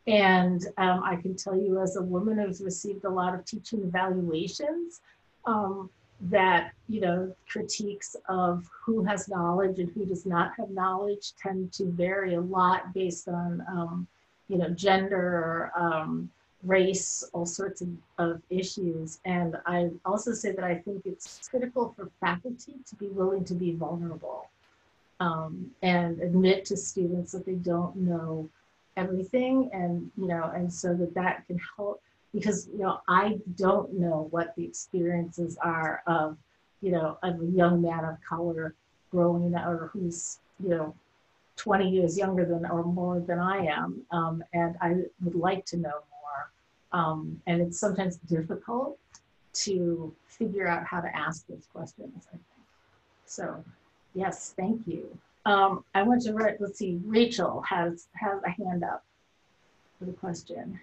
Speaker 3: And um, I can tell you, as a woman who's received a lot of teaching evaluations, um, that you know critiques of who has knowledge and who does not have knowledge tend to vary a lot based on um, you know gender um, race all sorts of, of issues. And i also say that i think it's critical for faculty to be willing to be vulnerable um, and admit to students that they don't know everything and you know and so that that can help because you know I don't know what the experiences are of you know of a young man of color growing or who's you know 20 years younger than or more than I am um, and I would like to know more. Um, and it's sometimes difficult to figure out how to ask those questions I think. So yes thank you um, I want to write let's see Rachel has has a hand up for the question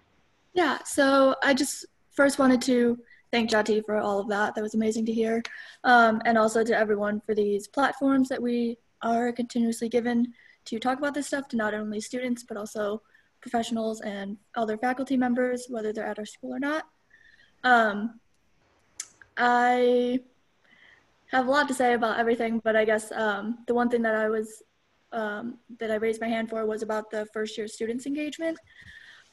Speaker 13: yeah, so I just first wanted to thank Jati for all of that. That was amazing to hear. Um, and also to everyone for these platforms that we are continuously given to talk about this stuff to not only students, but also professionals and other faculty members, whether they're at our school or not. Um, I have a lot to say about everything, but I guess um, the one thing that I was um, that I raised my hand for was about the first year students engagement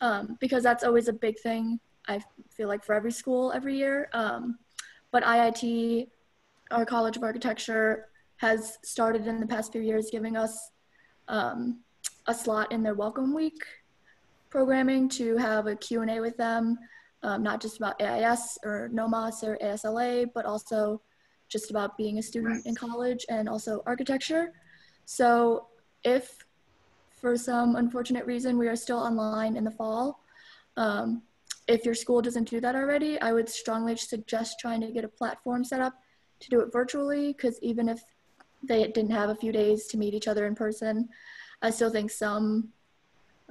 Speaker 13: um, because that's always a big thing. I feel like for every school every year. Um, but IIT, our College of Architecture, has started in the past few years giving us um, a slot in their Welcome Week programming to have a Q&A with them, um, not just about AIAS or NOMAS or ASLA, but also just about being a student in college and also architecture. So if for some unfortunate reason, we are still online in the fall. Um, if your school doesn't do that already, I would strongly suggest trying to get a platform set up to do it virtually because even if they didn't have a few days to meet each other in person, I still think some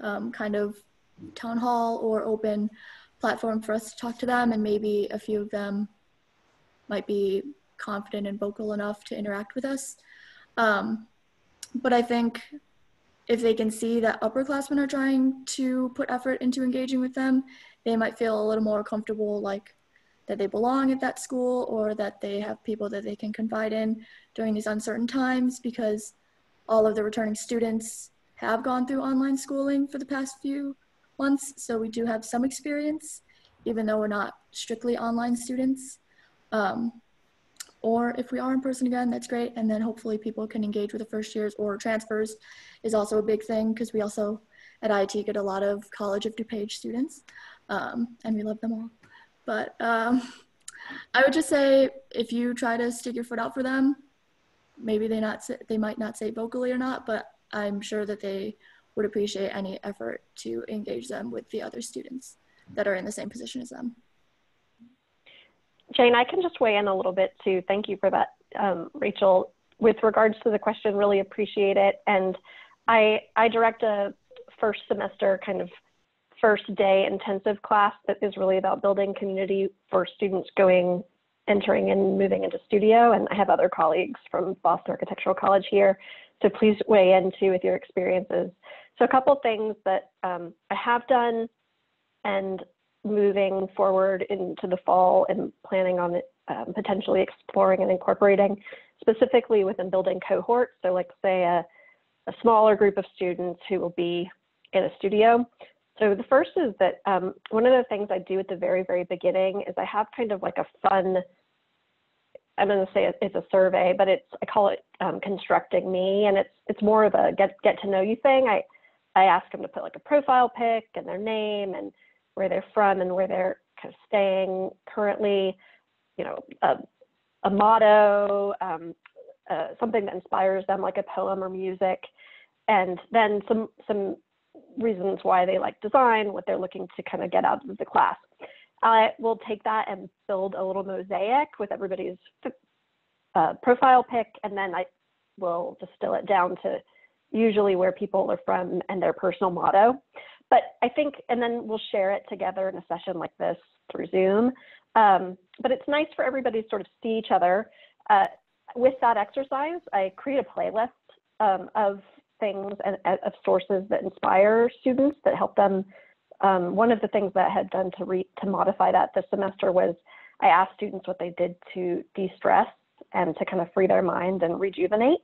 Speaker 13: um, kind of town hall or open platform for us to talk to them and maybe a few of them might be confident and vocal enough to interact with us. Um, but I think if they can see that upperclassmen are trying to put effort into engaging with them, they might feel a little more comfortable, like that they belong at that school or that they have people that they can confide in during these uncertain times because all of the returning students have gone through online schooling for the past few months. So we do have some experience, even though we're not strictly online students. Um, or if we are in person again, that's great. And then hopefully people can engage with the first years or transfers is also a big thing because we also at IIT get a lot of College of DuPage students um, and we love them all. But um, I would just say if you try to stick your foot out for them, maybe they not they might not say vocally or not, but I'm sure that they would appreciate any effort to engage them with the other students that are in the same position as them.
Speaker 6: Jane, I can just weigh in a little bit too. Thank you for that, um, Rachel. With regards to the question, really appreciate it. And I, I direct a first semester kind of first day intensive class that is really about building community for students going, entering and moving into studio. And I have other colleagues from Boston Architectural College here. So please weigh in too with your experiences. So a couple things that um, I have done and moving forward into the fall and planning on um, potentially exploring and incorporating specifically within building cohorts. So like say a, a smaller group of students who will be in a studio. So the first is that um, one of the things I do at the very, very beginning is I have kind of like a fun, I'm going to say it's a survey, but it's, I call it um, constructing me. And it's, it's more of a get, get to know you thing. I, I ask them to put like a profile pic and their name and where they're from and where they're kind of staying currently, you know, a, a motto, um, uh, something that inspires them, like a poem or music, and then some some reasons why they like design, what they're looking to kind of get out of the class. I will take that and build a little mosaic with everybody's uh, profile pic, and then I will distill it down to usually where people are from and their personal motto. But I think, and then we'll share it together in a session like this through Zoom. Um, but it's nice for everybody to sort of see each other. Uh, with that exercise, I create a playlist um, of things and of sources that inspire students that help them. Um, one of the things that I had done to re to modify that this semester was I asked students what they did to de-stress and to kind of free their mind and rejuvenate.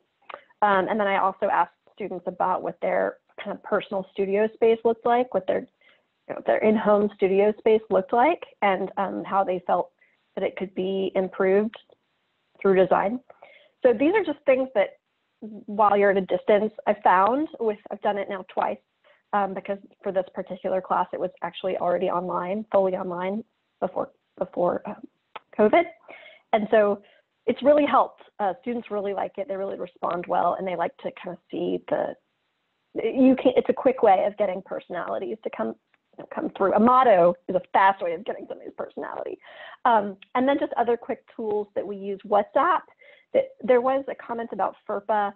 Speaker 6: Um, and then I also asked students about what their kind of personal studio space looked like, what their you know, their in-home studio space looked like, and um, how they felt that it could be improved through design. So these are just things that while you're at a distance, I found with, I've done it now twice um, because for this particular class, it was actually already online, fully online before, before um, COVID. And so it's really helped. Uh, students really like it. They really respond well and they like to kind of see the, you can, it's a quick way of getting personalities to come come through. A motto is a fast way of getting somebody's personality. Um, and then just other quick tools that we use. WhatsApp that there was a comment about FERPA.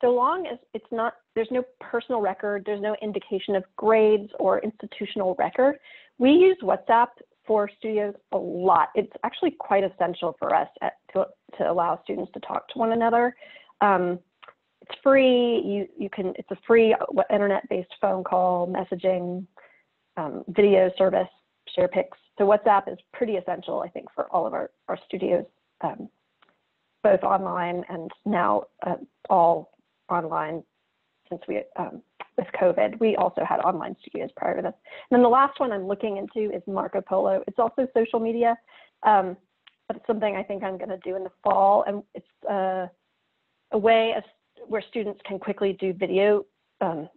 Speaker 6: So long as it's not, there's no personal record, there's no indication of grades or institutional record. We use WhatsApp for studios a lot. It's actually quite essential for us at, to, to allow students to talk to one another. Um, it's free. You you can. It's a free internet-based phone call, messaging, um, video service, share pics. So WhatsApp is pretty essential, I think, for all of our our studios um, both online and now uh, all online since we um, with COVID. We also had online studios prior to this. And then the last one I'm looking into is Marco Polo. It's also social media, um, but it's something I think I'm going to do in the fall. And it's uh, a way of, where students can quickly do video um,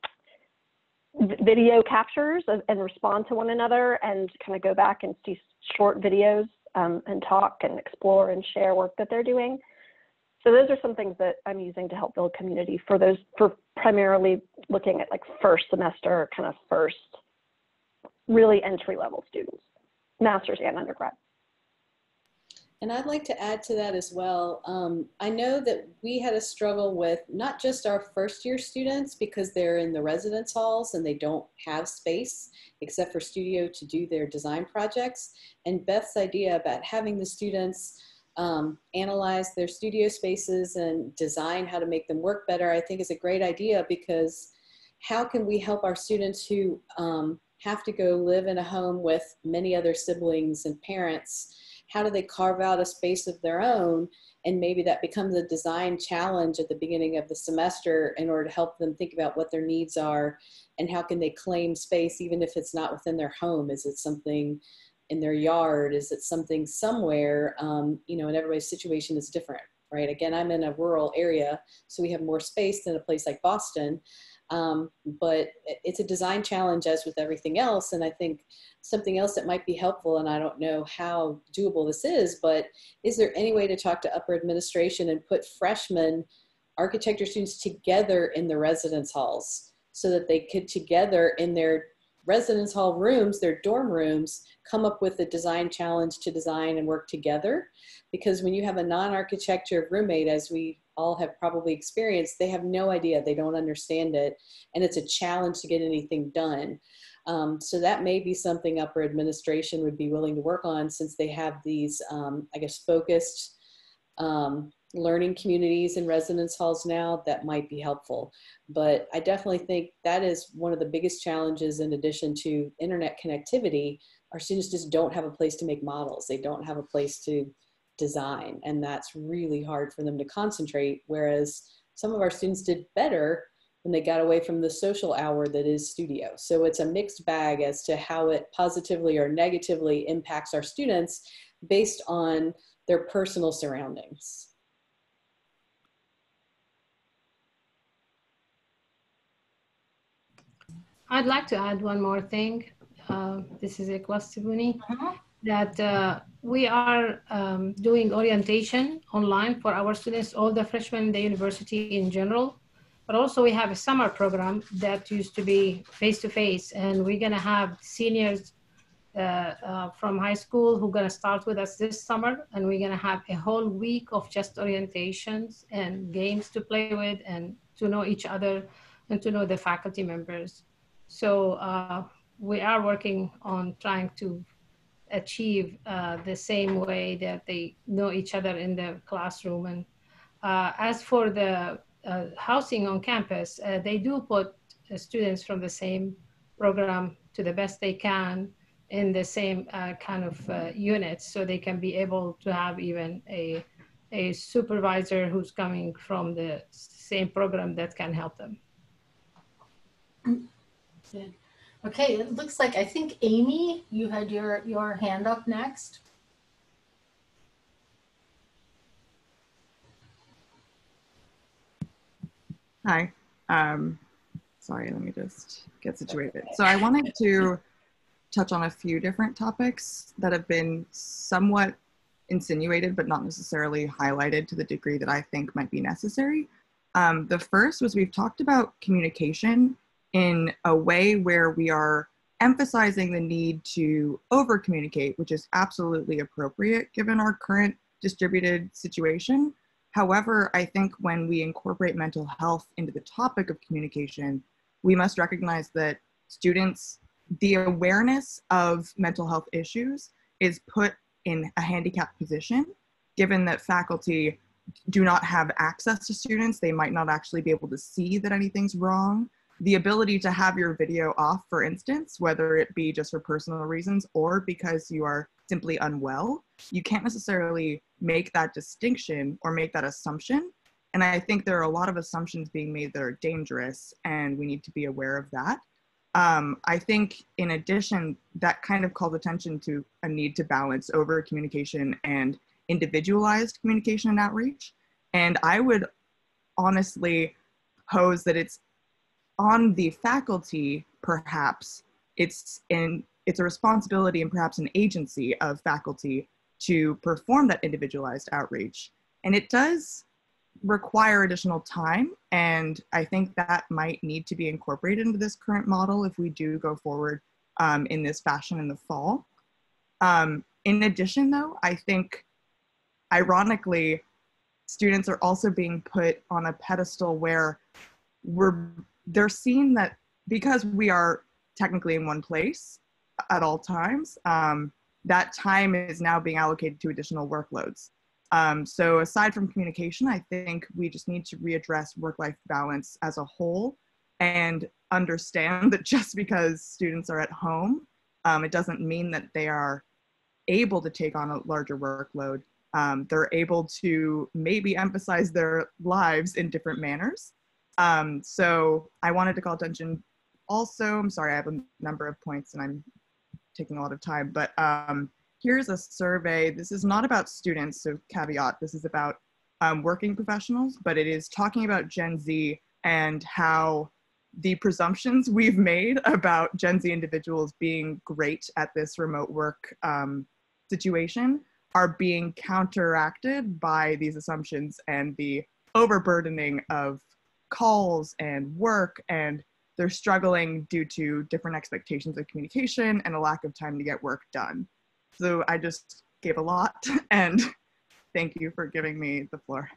Speaker 6: video captures and respond to one another and kind of go back and see short videos um, and talk and explore and share work that they're doing. So those are some things that I'm using to help build community for those, for primarily looking at like first semester, kind of first, really entry level students, master's and undergrad.
Speaker 2: And I'd like to add to that as well. Um, I know that we had a struggle with not just our first year students because they're in the residence halls and they don't have space except for studio to do their design projects. And Beth's idea about having the students um, analyze their studio spaces and design how to make them work better, I think is a great idea because how can we help our students who um, have to go live in a home with many other siblings and parents? How do they carve out a space of their own? And maybe that becomes a design challenge at the beginning of the semester in order to help them think about what their needs are and how can they claim space even if it's not within their home. Is it something in their yard? Is it something somewhere? Um, you know, and everybody's situation is different, right? Again, I'm in a rural area, so we have more space than a place like Boston. Um, but it's a design challenge as with everything else. And I think something else that might be helpful, and I don't know how doable this is, but is there any way to talk to upper administration and put freshmen architecture students together in the residence halls so that they could together in their residence hall rooms, their dorm rooms, come up with a design challenge to design and work together. Because when you have a non-architecture roommate, as we all have probably experienced, they have no idea, they don't understand it, and it's a challenge to get anything done. Um, so that may be something upper administration would be willing to work on since they have these, um, I guess, focused um, learning communities and residence halls now that might be helpful. But I definitely think that is one of the biggest challenges in addition to internet connectivity. Our students just don't have a place to make models. They don't have a place to design. And that's really hard for them to concentrate. Whereas some of our students did better when they got away from the social hour that is studio. So it's a mixed bag as to how it positively or negatively impacts our students based on their personal surroundings.
Speaker 14: I'd like to add one more thing. Uh, this is Ikhlas Sabouni.
Speaker 3: Uh-huh.
Speaker 14: That uh, we are um, doing orientation online for our students, all the freshmen in the university in general. But also we have a summer program that used to be face-to-face and we're gonna have seniors uh, uh, from high school who are gonna start with us this summer and we're gonna have a whole week of just orientations and games to play with and to know each other and to know the faculty members. So uh, we are working on trying to achieve uh, the same way that they know each other in the classroom. And uh, as for the uh, housing on campus, uh, they do put uh, students from the same program to the best they can in the same uh, kind of units so they can be able to have even a, a supervisor who's coming from the same program that can help them.
Speaker 3: Good. Okay, it looks like, I think Amy, you had your, your hand up next.
Speaker 15: Hi. Um, sorry, let me just get situated. So I wanted to touch on a few different topics that have been somewhat insinuated, but not necessarily highlighted to the degree that I think might be necessary. Um, the first was we've talked about communication in a way where we are emphasizing the need to over communicate, which is absolutely appropriate given our current distributed situation. However, I think when we incorporate mental health into the topic of communication, we must recognize that students, the awareness of mental health issues is put in a handicapped position, given that faculty do not have access to students. They might not actually be able to see that anything's wrong. The ability to have your video off, for instance, whether it be just for personal reasons or because you are simply unwell, you can't necessarily make that distinction or make that assumption. And I think there are a lot of assumptions being made that are dangerous, and we need to be aware of that. Um, I think, in addition, that kind of calls attention to a need to balance over communication and individualized communication and outreach. And I would honestly pose that it's on the faculty, perhaps, it's in it's a responsibility and perhaps an agency of faculty to perform that individualized outreach. And it does require additional time. And I think that might need to be incorporated into this current model if we do go forward um, in this fashion in the fall. Um, in addition, though, I think ironically, students are also being put on a pedestal where we're they're seeing that because we are technically in one place at all times, um, that time is now being allocated to additional workloads. Um, so aside from communication, I think we just need to readdress work-life balance as a whole and understand that just because students are at home, um, it doesn't mean that they are able to take on a larger workload. Um, they're able to maybe emphasize their lives in different manners. Um, so I wanted to call attention also, I'm sorry, I have a number of points and I'm taking a lot of time, but um, here's a survey. This is not about students, so caveat, this is about um, working professionals, but it is talking about Gen Z and how the presumptions we've made about Gen Z individuals being great at this remote work um, situation are being counteracted by these assumptions and the overburdening of calls and work and they're struggling due to different expectations of communication and a lack of time to get work done. So I just gave a lot and thank you for giving me the floor.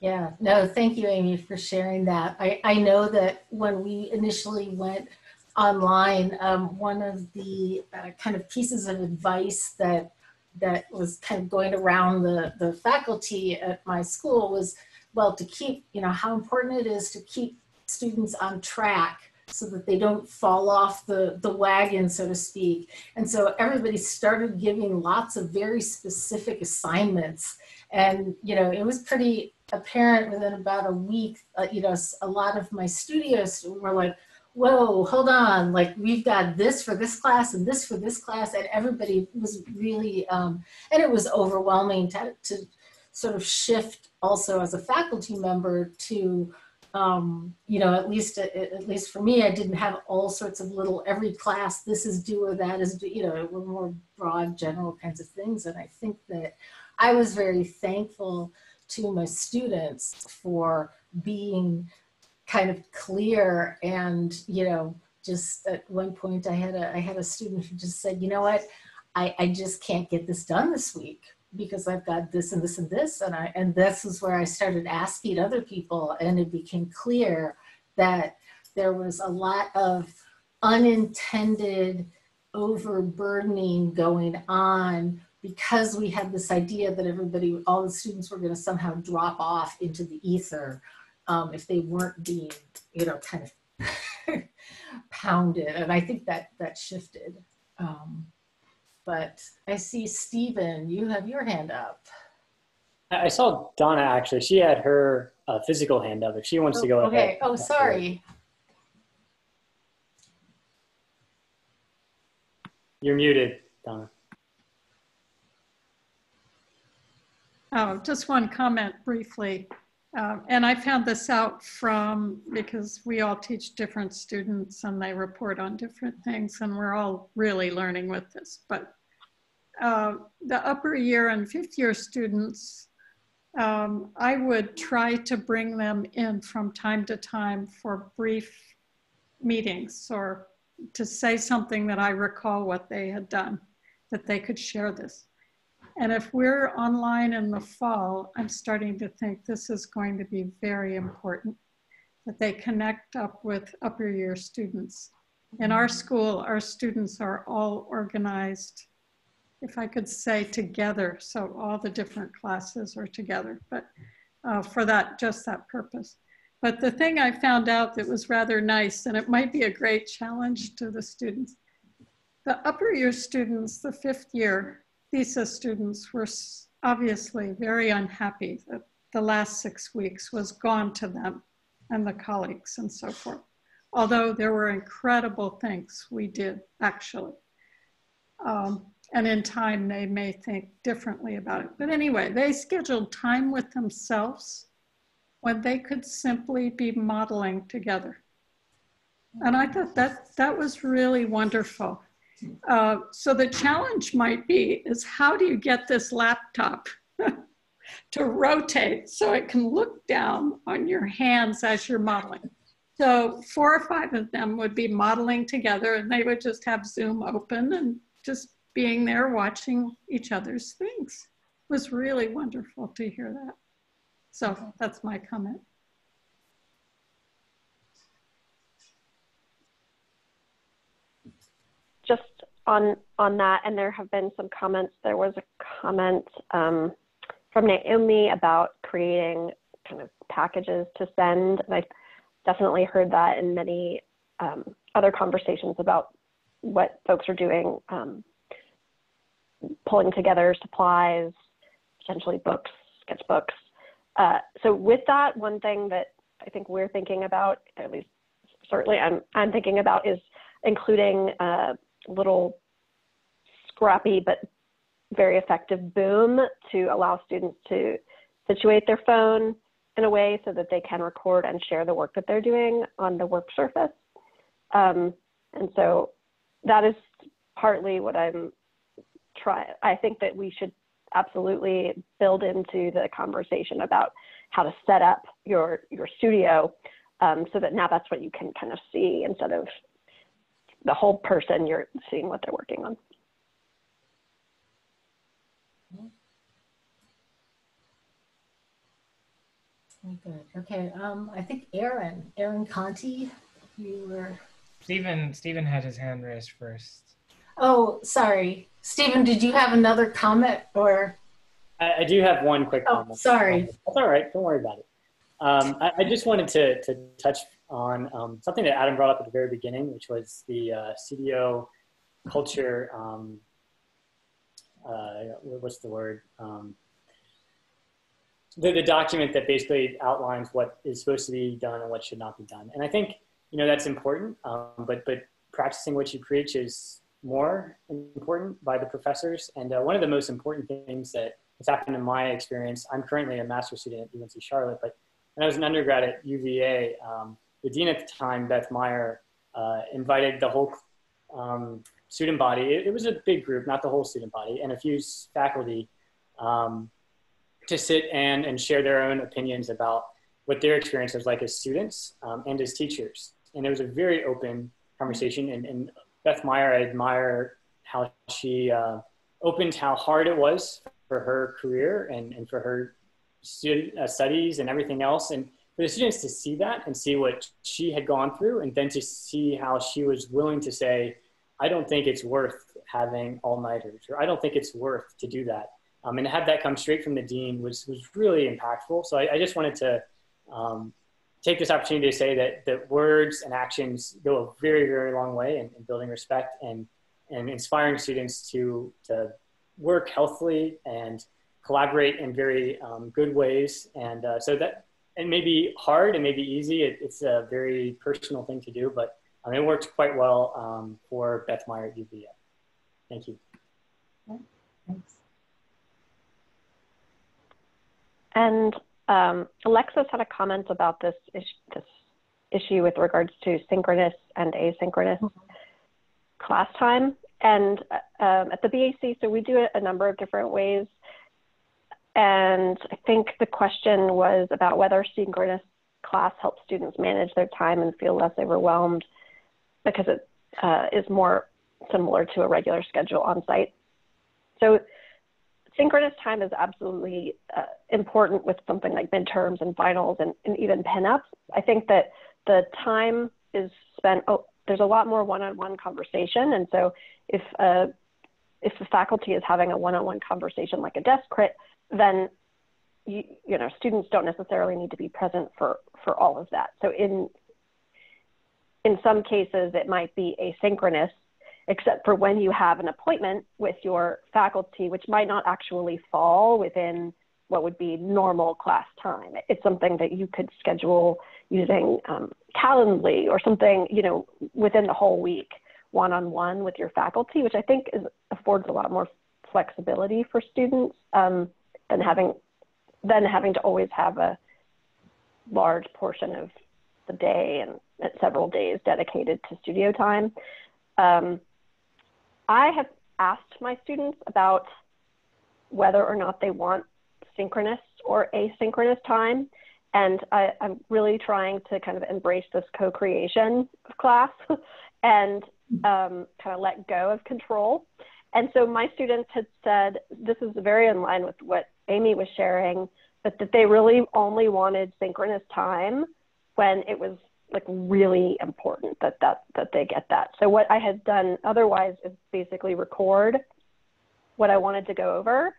Speaker 3: Yeah, no, thank you, Amy, for sharing that. I, I know that when we initially went online, um, one of the uh, kind of pieces of advice that that was kind of going around the, the faculty at my school was well, to keep, you know, how important it is to keep students on track so that they don't fall off the, the wagon, so to speak. And so everybody started giving lots of very specific assignments. And, you know, it was pretty apparent within about a week, uh, you know, a lot of my studios were like, whoa, hold on, like we've got this for this class and this for this class. And everybody was really, um, and it was overwhelming to, to sort of shift also as a faculty member to um, you know, at least at, least for me, I didn't have all sorts of little every class. This is due or that is due. You know, were more broad, general kinds of things. And I think that I was very thankful to my students for being kind of clear and you know just at one point i had a i had a student who just said you know what? I i just can't get this done this week because i've got this and this and this and i and this is where i started asking other people and it became clear that there was a lot of unintended overburdening going on because we had this idea that everybody all the students were going to somehow drop off into the ether um, if they weren't being, you know, kind of pounded. And I think that that shifted. Um, but I see Stephen, you have your hand up.
Speaker 16: I saw Donna actually. She had her uh, physical hand up. If she wants
Speaker 3: oh,
Speaker 16: to go
Speaker 3: okay.
Speaker 16: ahead.
Speaker 3: Oh, sorry.
Speaker 16: You're muted, Donna.
Speaker 17: Oh, just one comment briefly. Um, and I found this out from because we all teach different students and they report on different things, and we're all really learning with this. But uh, the upper year and fifth year students, um, I would try to bring them in from time to time for brief meetings or to say something that I recall what they had done, that they could share this. And if we're online in the fall, I'm starting to think this is going to be very important that they connect up with upper year students. In our school, our students are all organized, if I could say together, so all the different classes are together, but uh, for that, just that purpose. But the thing I found out that was rather nice, and it might be a great challenge to the students, the upper year students, the fifth year, thesis students were obviously very unhappy that the last six weeks was gone to them and the colleagues and so forth. Although there were incredible things we did actually. Um, and in time, they may think differently about it. But anyway, they scheduled time with themselves when they could simply be modeling together. And I thought that that was really wonderful. Uh, so the challenge might be is how do you get this laptop to rotate so it can look down on your hands as you're modeling? So four or five of them would be modeling together and they would just have Zoom open and just being there watching each other's things. It was really wonderful to hear that. So that's my comment.
Speaker 6: just on on that, and there have been some comments. There was a comment um, from Naomi about creating kind of packages to send, and I definitely heard that in many um, other conversations about what folks are doing, um, pulling together supplies, potentially books, sketchbooks. Uh, so with that, one thing that I think we're thinking about, at least certainly I'm, I'm thinking about, is including uh, little scrappy but very effective boom to allow students to situate their phone in a way so that they can record and share the work that they're doing on the work surface. Um, and so that is partly what I'm trying. I think that we should absolutely build into the conversation about how to set up your your studio um, so that now that's what you can kind of see instead of the whole person, you're seeing what they're working on.
Speaker 3: Very good. Okay. Um, I think Erin, Erin Conti, you were.
Speaker 1: Stephen, Stephen had his hand raised first.
Speaker 3: Oh, sorry. Stephen, did you have another comment or?
Speaker 16: I, I do have one quick
Speaker 3: oh,
Speaker 16: comment.
Speaker 3: Sorry.
Speaker 16: That's all right. Don't worry about it. Um, I, I, just wanted to, to touch on um, something that Adam brought up at the very beginning, which was the uh, studio culture. Um, uh, what's the word? Um, the, the document that basically outlines what is supposed to be done and what should not be done. And I think you know that's important, um, but but practicing what you preach is more important by the professors. And uh, one of the most important things that has happened in my experience, I'm currently a master's student at UNC Charlotte, but when I was an undergrad at UVA, um, the dean at the time, Beth Meyer, uh, invited the whole um, student body. It, it, was a big group, not the whole student body, and a few faculty um, to sit and, and share their own opinions about what their experience was like as students um, and as teachers. And it was a very open conversation. And, and Beth Meyer, I admire how she uh, opened how hard it was for her career and, and for her student, uh, studies and everything else. And for the students to see that and see what she had gone through, and then to see how she was willing to say, I don't think it's worth having all nighters, or I don't think it's worth to do that. Um, and to have that come straight from the dean was, was really impactful. So I, I just wanted to um, take this opportunity to say that, that words and actions go a very, very long way in, in building respect and, and inspiring students to, to work healthily and collaborate in very um, good ways. And uh, so that, it may be hard and maybe easy. It, it's a very personal thing to do, but um, it worked quite well um, for Beth Meyer at UVA. Thank you.
Speaker 3: Thanks.
Speaker 6: And um, Alexis had a comment about this, is this issue with regards to synchronous and asynchronous mm -hmm. class time. And um, at the BAC, so we do it a number of different ways. And I think the question was about whether synchronous class helps students manage their time and feel less overwhelmed because it uh, is more similar to a regular schedule on site. So synchronous time is absolutely uh, important with something like midterms and finals and, and even pinups. I think that the time is spent, oh, there's a lot more one-on-one conversation. And so if, uh, if the faculty is having a one-on-one conversation like a desk crit, then you, you know, students don't necessarily need to be present for, for all of that. So in, in some cases, it might be asynchronous except for when you have an appointment with your faculty, which might not actually fall within what would be normal class time. It's something that you could schedule using um, Calendly or something, you know, within the whole week, one-on-one with your faculty, which I think is, affords a lot more flexibility for students um, than having than having to always have a large portion of the day and several days dedicated to studio time. Um, I have asked my students about whether or not they want synchronous or asynchronous time. And I, am really trying to kind of embrace this co creation of class and um, kind of let go of control. And so my students had said this is very in line with what Amy was sharing, but that they really only wanted synchronous time when it was like really important that that that they get that. So what I had done otherwise is basically record what I wanted to go over.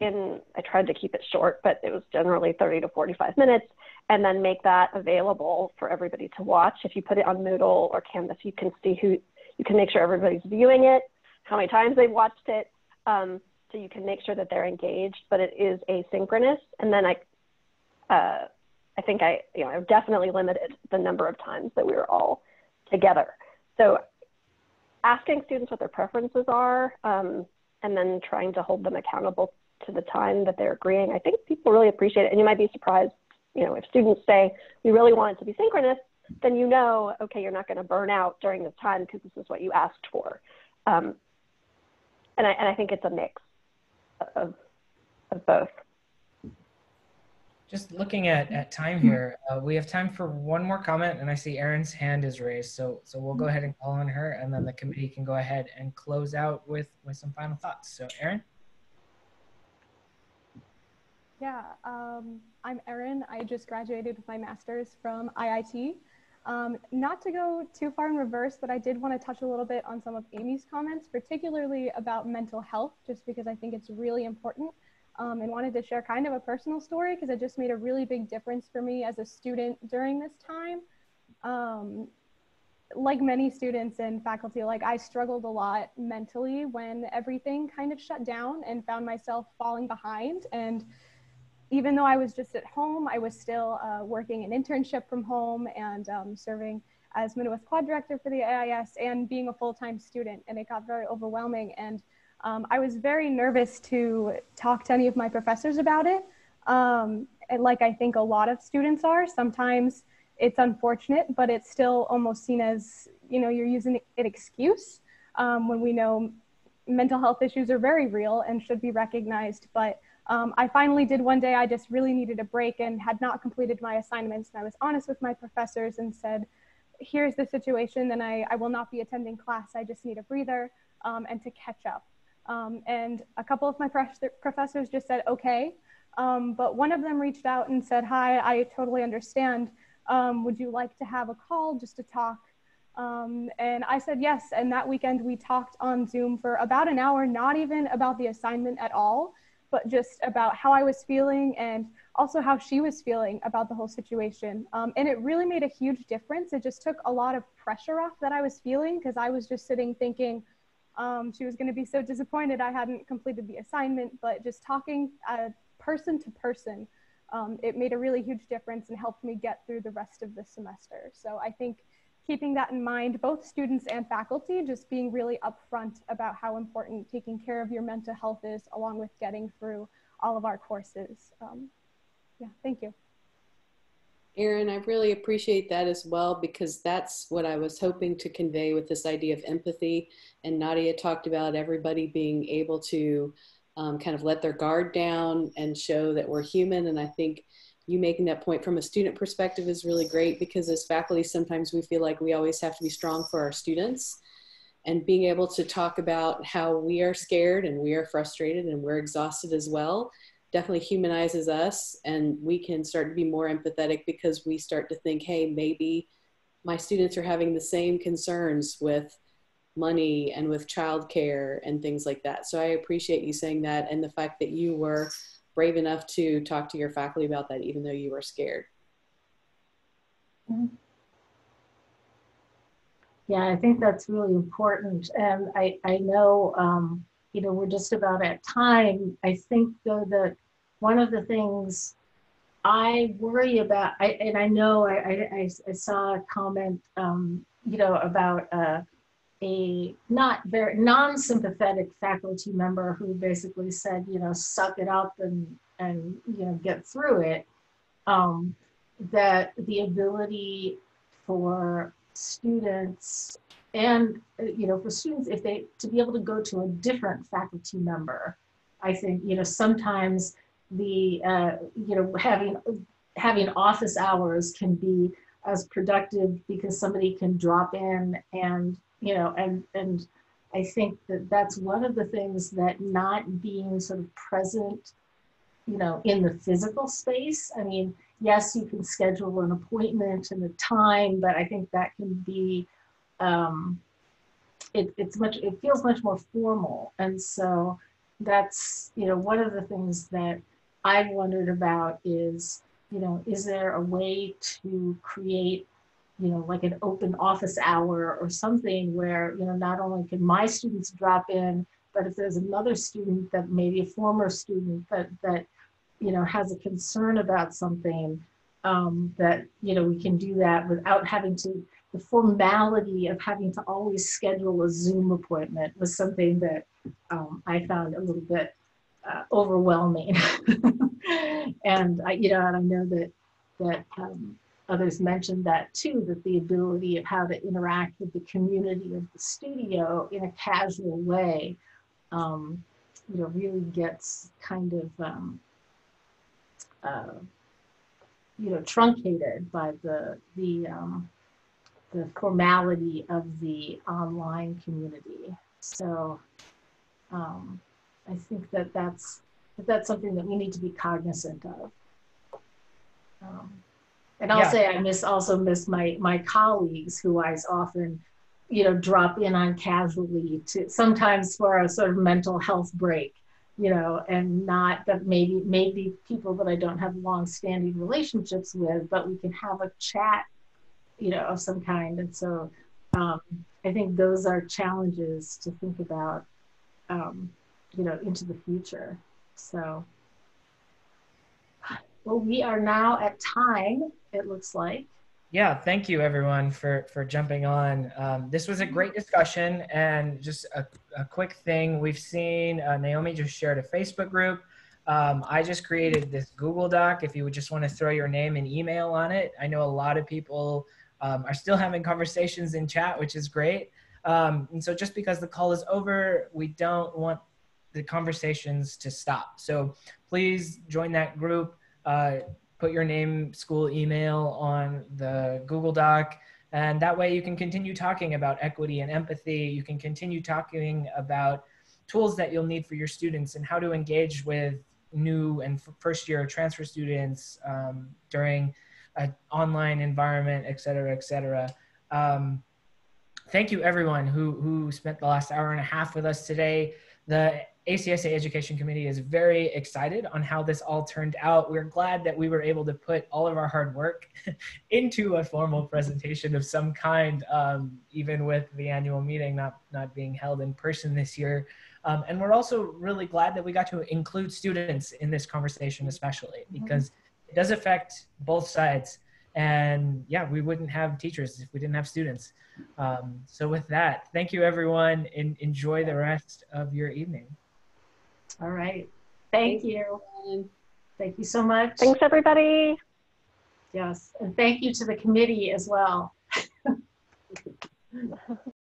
Speaker 6: In I tried to keep it short, but it was generally 30 to 45 minutes, and then make that available for everybody to watch. If you put it on Moodle or Canvas, you can see who you can make sure everybody's viewing it, how many times they've watched it, um, so you can make sure that they're engaged. But it is asynchronous, and then I. Uh, I think I, you know, I've definitely limited the number of times that we were all together. So asking students what their preferences are um, and then trying to hold them accountable to the time that they're agreeing, I think people really appreciate it. And you might be surprised, you know, if students say, we really want it to be synchronous, then you know, okay, you're not going to burn out during this time because this is what you asked for. Um, and, I, and I think it's a mix of, of both.
Speaker 1: Just looking at, at time here, uh, we have time for one more comment, and I see Erin's hand is raised. So so we'll go ahead and call on her, and then the committee can go ahead and close out with with some final thoughts. So Erin.
Speaker 18: Yeah, um, I'm Erin. I just graduated with my master's from IIT. Um, not to go too far in reverse, but I did want to touch a little bit on some of Amy's comments, particularly about mental health, just because I think it's really important um, and wanted to share kind of a personal story because it just made a really big difference for me as a student during this time. Um, like many students and faculty, like I struggled a lot mentally when everything kind of shut down and found myself falling behind. And even though I was just at home, I was still uh, working an internship from home and um, serving as Midwest Quad Director for the AIAS and being a full-time student. And it got very overwhelming. And um, I was very nervous to talk to any of my professors about it. Um, like I think a lot of students are. Sometimes it's unfortunate, but it's still almost seen as, you know, you're using an excuse um, when we know mental health issues are very real and should be recognized. But um, I finally did one day, I just really needed a break and had not completed my assignments. And I was honest with my professors and said, here's the situation and I, I will not be attending class. I just need a breather um, and to catch up. Um, and a couple of my professors just said, okay. Um, but one of them reached out and said, hi, I totally understand. Um, would you like to have a call just to talk? Um, and I said yes. And that weekend we talked on Zoom for about an hour, not even about the assignment at all, but just about how I was feeling and also how she was feeling about the whole situation. Um, and it really made a huge difference. It just took a lot of pressure off that I was feeling because I was just sitting thinking um, she was going to be so disappointed I hadn't completed the assignment. But just talking uh, person to person, um, it made a really huge difference and helped me get through the rest of the semester. So I think keeping that in mind, both students and faculty, just being really upfront about how important taking care of your mental health is, along with getting through all of our courses. Um, yeah, thank you.
Speaker 2: Erin, I really appreciate that as well because that's what I was hoping to convey with this idea of empathy. And Nadia talked about everybody being able to um, kind of let their guard down and show that we're human. And I think you making that point from a student perspective is really great because as faculty, sometimes we feel like we always have to be strong for our students. And being able to talk about how we are scared and we are frustrated and we're exhausted as well definitely humanizes us and we can start to be more empathetic because we start to think, hey, maybe my students are having the same concerns with money and with childcare and things like that. So I appreciate you saying that and the fact that you were brave enough to talk to your faculty about that, even though you were scared.
Speaker 3: Yeah, I think that's really important. And I, I know, um, you know, we're just about at time. I think though that one of the things I worry about, I, and I know I, I, I saw a comment, um, you know, about uh, a not very non-sympathetic faculty member who basically said, you know, suck it up and and you know get through it. Um, that the ability for students and you know for students if they to be able to go to a different faculty member, I think you know sometimes the uh, you know having having office hours can be as productive because somebody can drop in and you know, and and I think that that's one of the things that not being sort of present, you know, in the physical space. I mean, yes, you can schedule an appointment and a time, but I think that can be, um, it, it's much, it feels much more formal. And so that's, you know, one of the things that I've wondered about is, you know, is there a way to create you know, like an open office hour or something where, you know, not only can my students drop in, but if there's another student that maybe a former student that, that you know, has a concern about something, um, that, you know, we can do that without having to, the formality of having to always schedule a Zoom appointment was something that um, I found a little bit uh, overwhelming. and I, you know, and I know that, that um, others mentioned that too, that the ability of how to interact with the community of the studio in a casual way, um, you know, really gets kind of, um, uh, you know, truncated by the, the, um, the formality of the online community. So um, I think that that's, that that's something that we need to be cognizant of. Um, and I'll yeah. say I miss also miss my my colleagues who I often, you know, drop in on casually to sometimes for a sort of mental health break, you know, and not that maybe maybe people that I don't have long standing relationships with, but we can have a chat, you know, of some kind. And so um, I think those are challenges to think about, um, you know, into the future. So well, we are now at time, it looks like.
Speaker 1: Yeah, thank you everyone for, for jumping on. Um, this was a great discussion and just a, a quick thing. We've seen uh, Naomi just shared a Facebook group. Um, I just created this Google Doc if you would just want to throw your name and email on it. I know a lot of people um, are still having conversations in chat, which is great. Um, and so just because the call is over, we don't want the conversations to stop. So please join that group. Uh, put your name, school email on the Google Doc. And that way you can continue talking about equity and empathy. You can continue talking about tools that you'll need for your students and how to engage with new and first year transfer students um, during an online environment, et cetera, et cetera. Um, thank you everyone who, who spent the last hour and a half with us today. The ACSA Education Committee is very excited on how this all turned out. We're glad that we were able to put all of our hard work into a formal presentation of some kind, um, even with the annual meeting not, not being held in person this year. Um, and we're also really glad that we got to include students in this conversation, especially mm-hmm. because it does affect both sides. And yeah, we wouldn't have teachers if we didn't have students. Um, so with that, thank you everyone and enjoy the rest of your evening.
Speaker 3: All right. Thank you. Thank you so much.
Speaker 6: Thanks everybody.
Speaker 3: Yes. And thank you to the committee as well.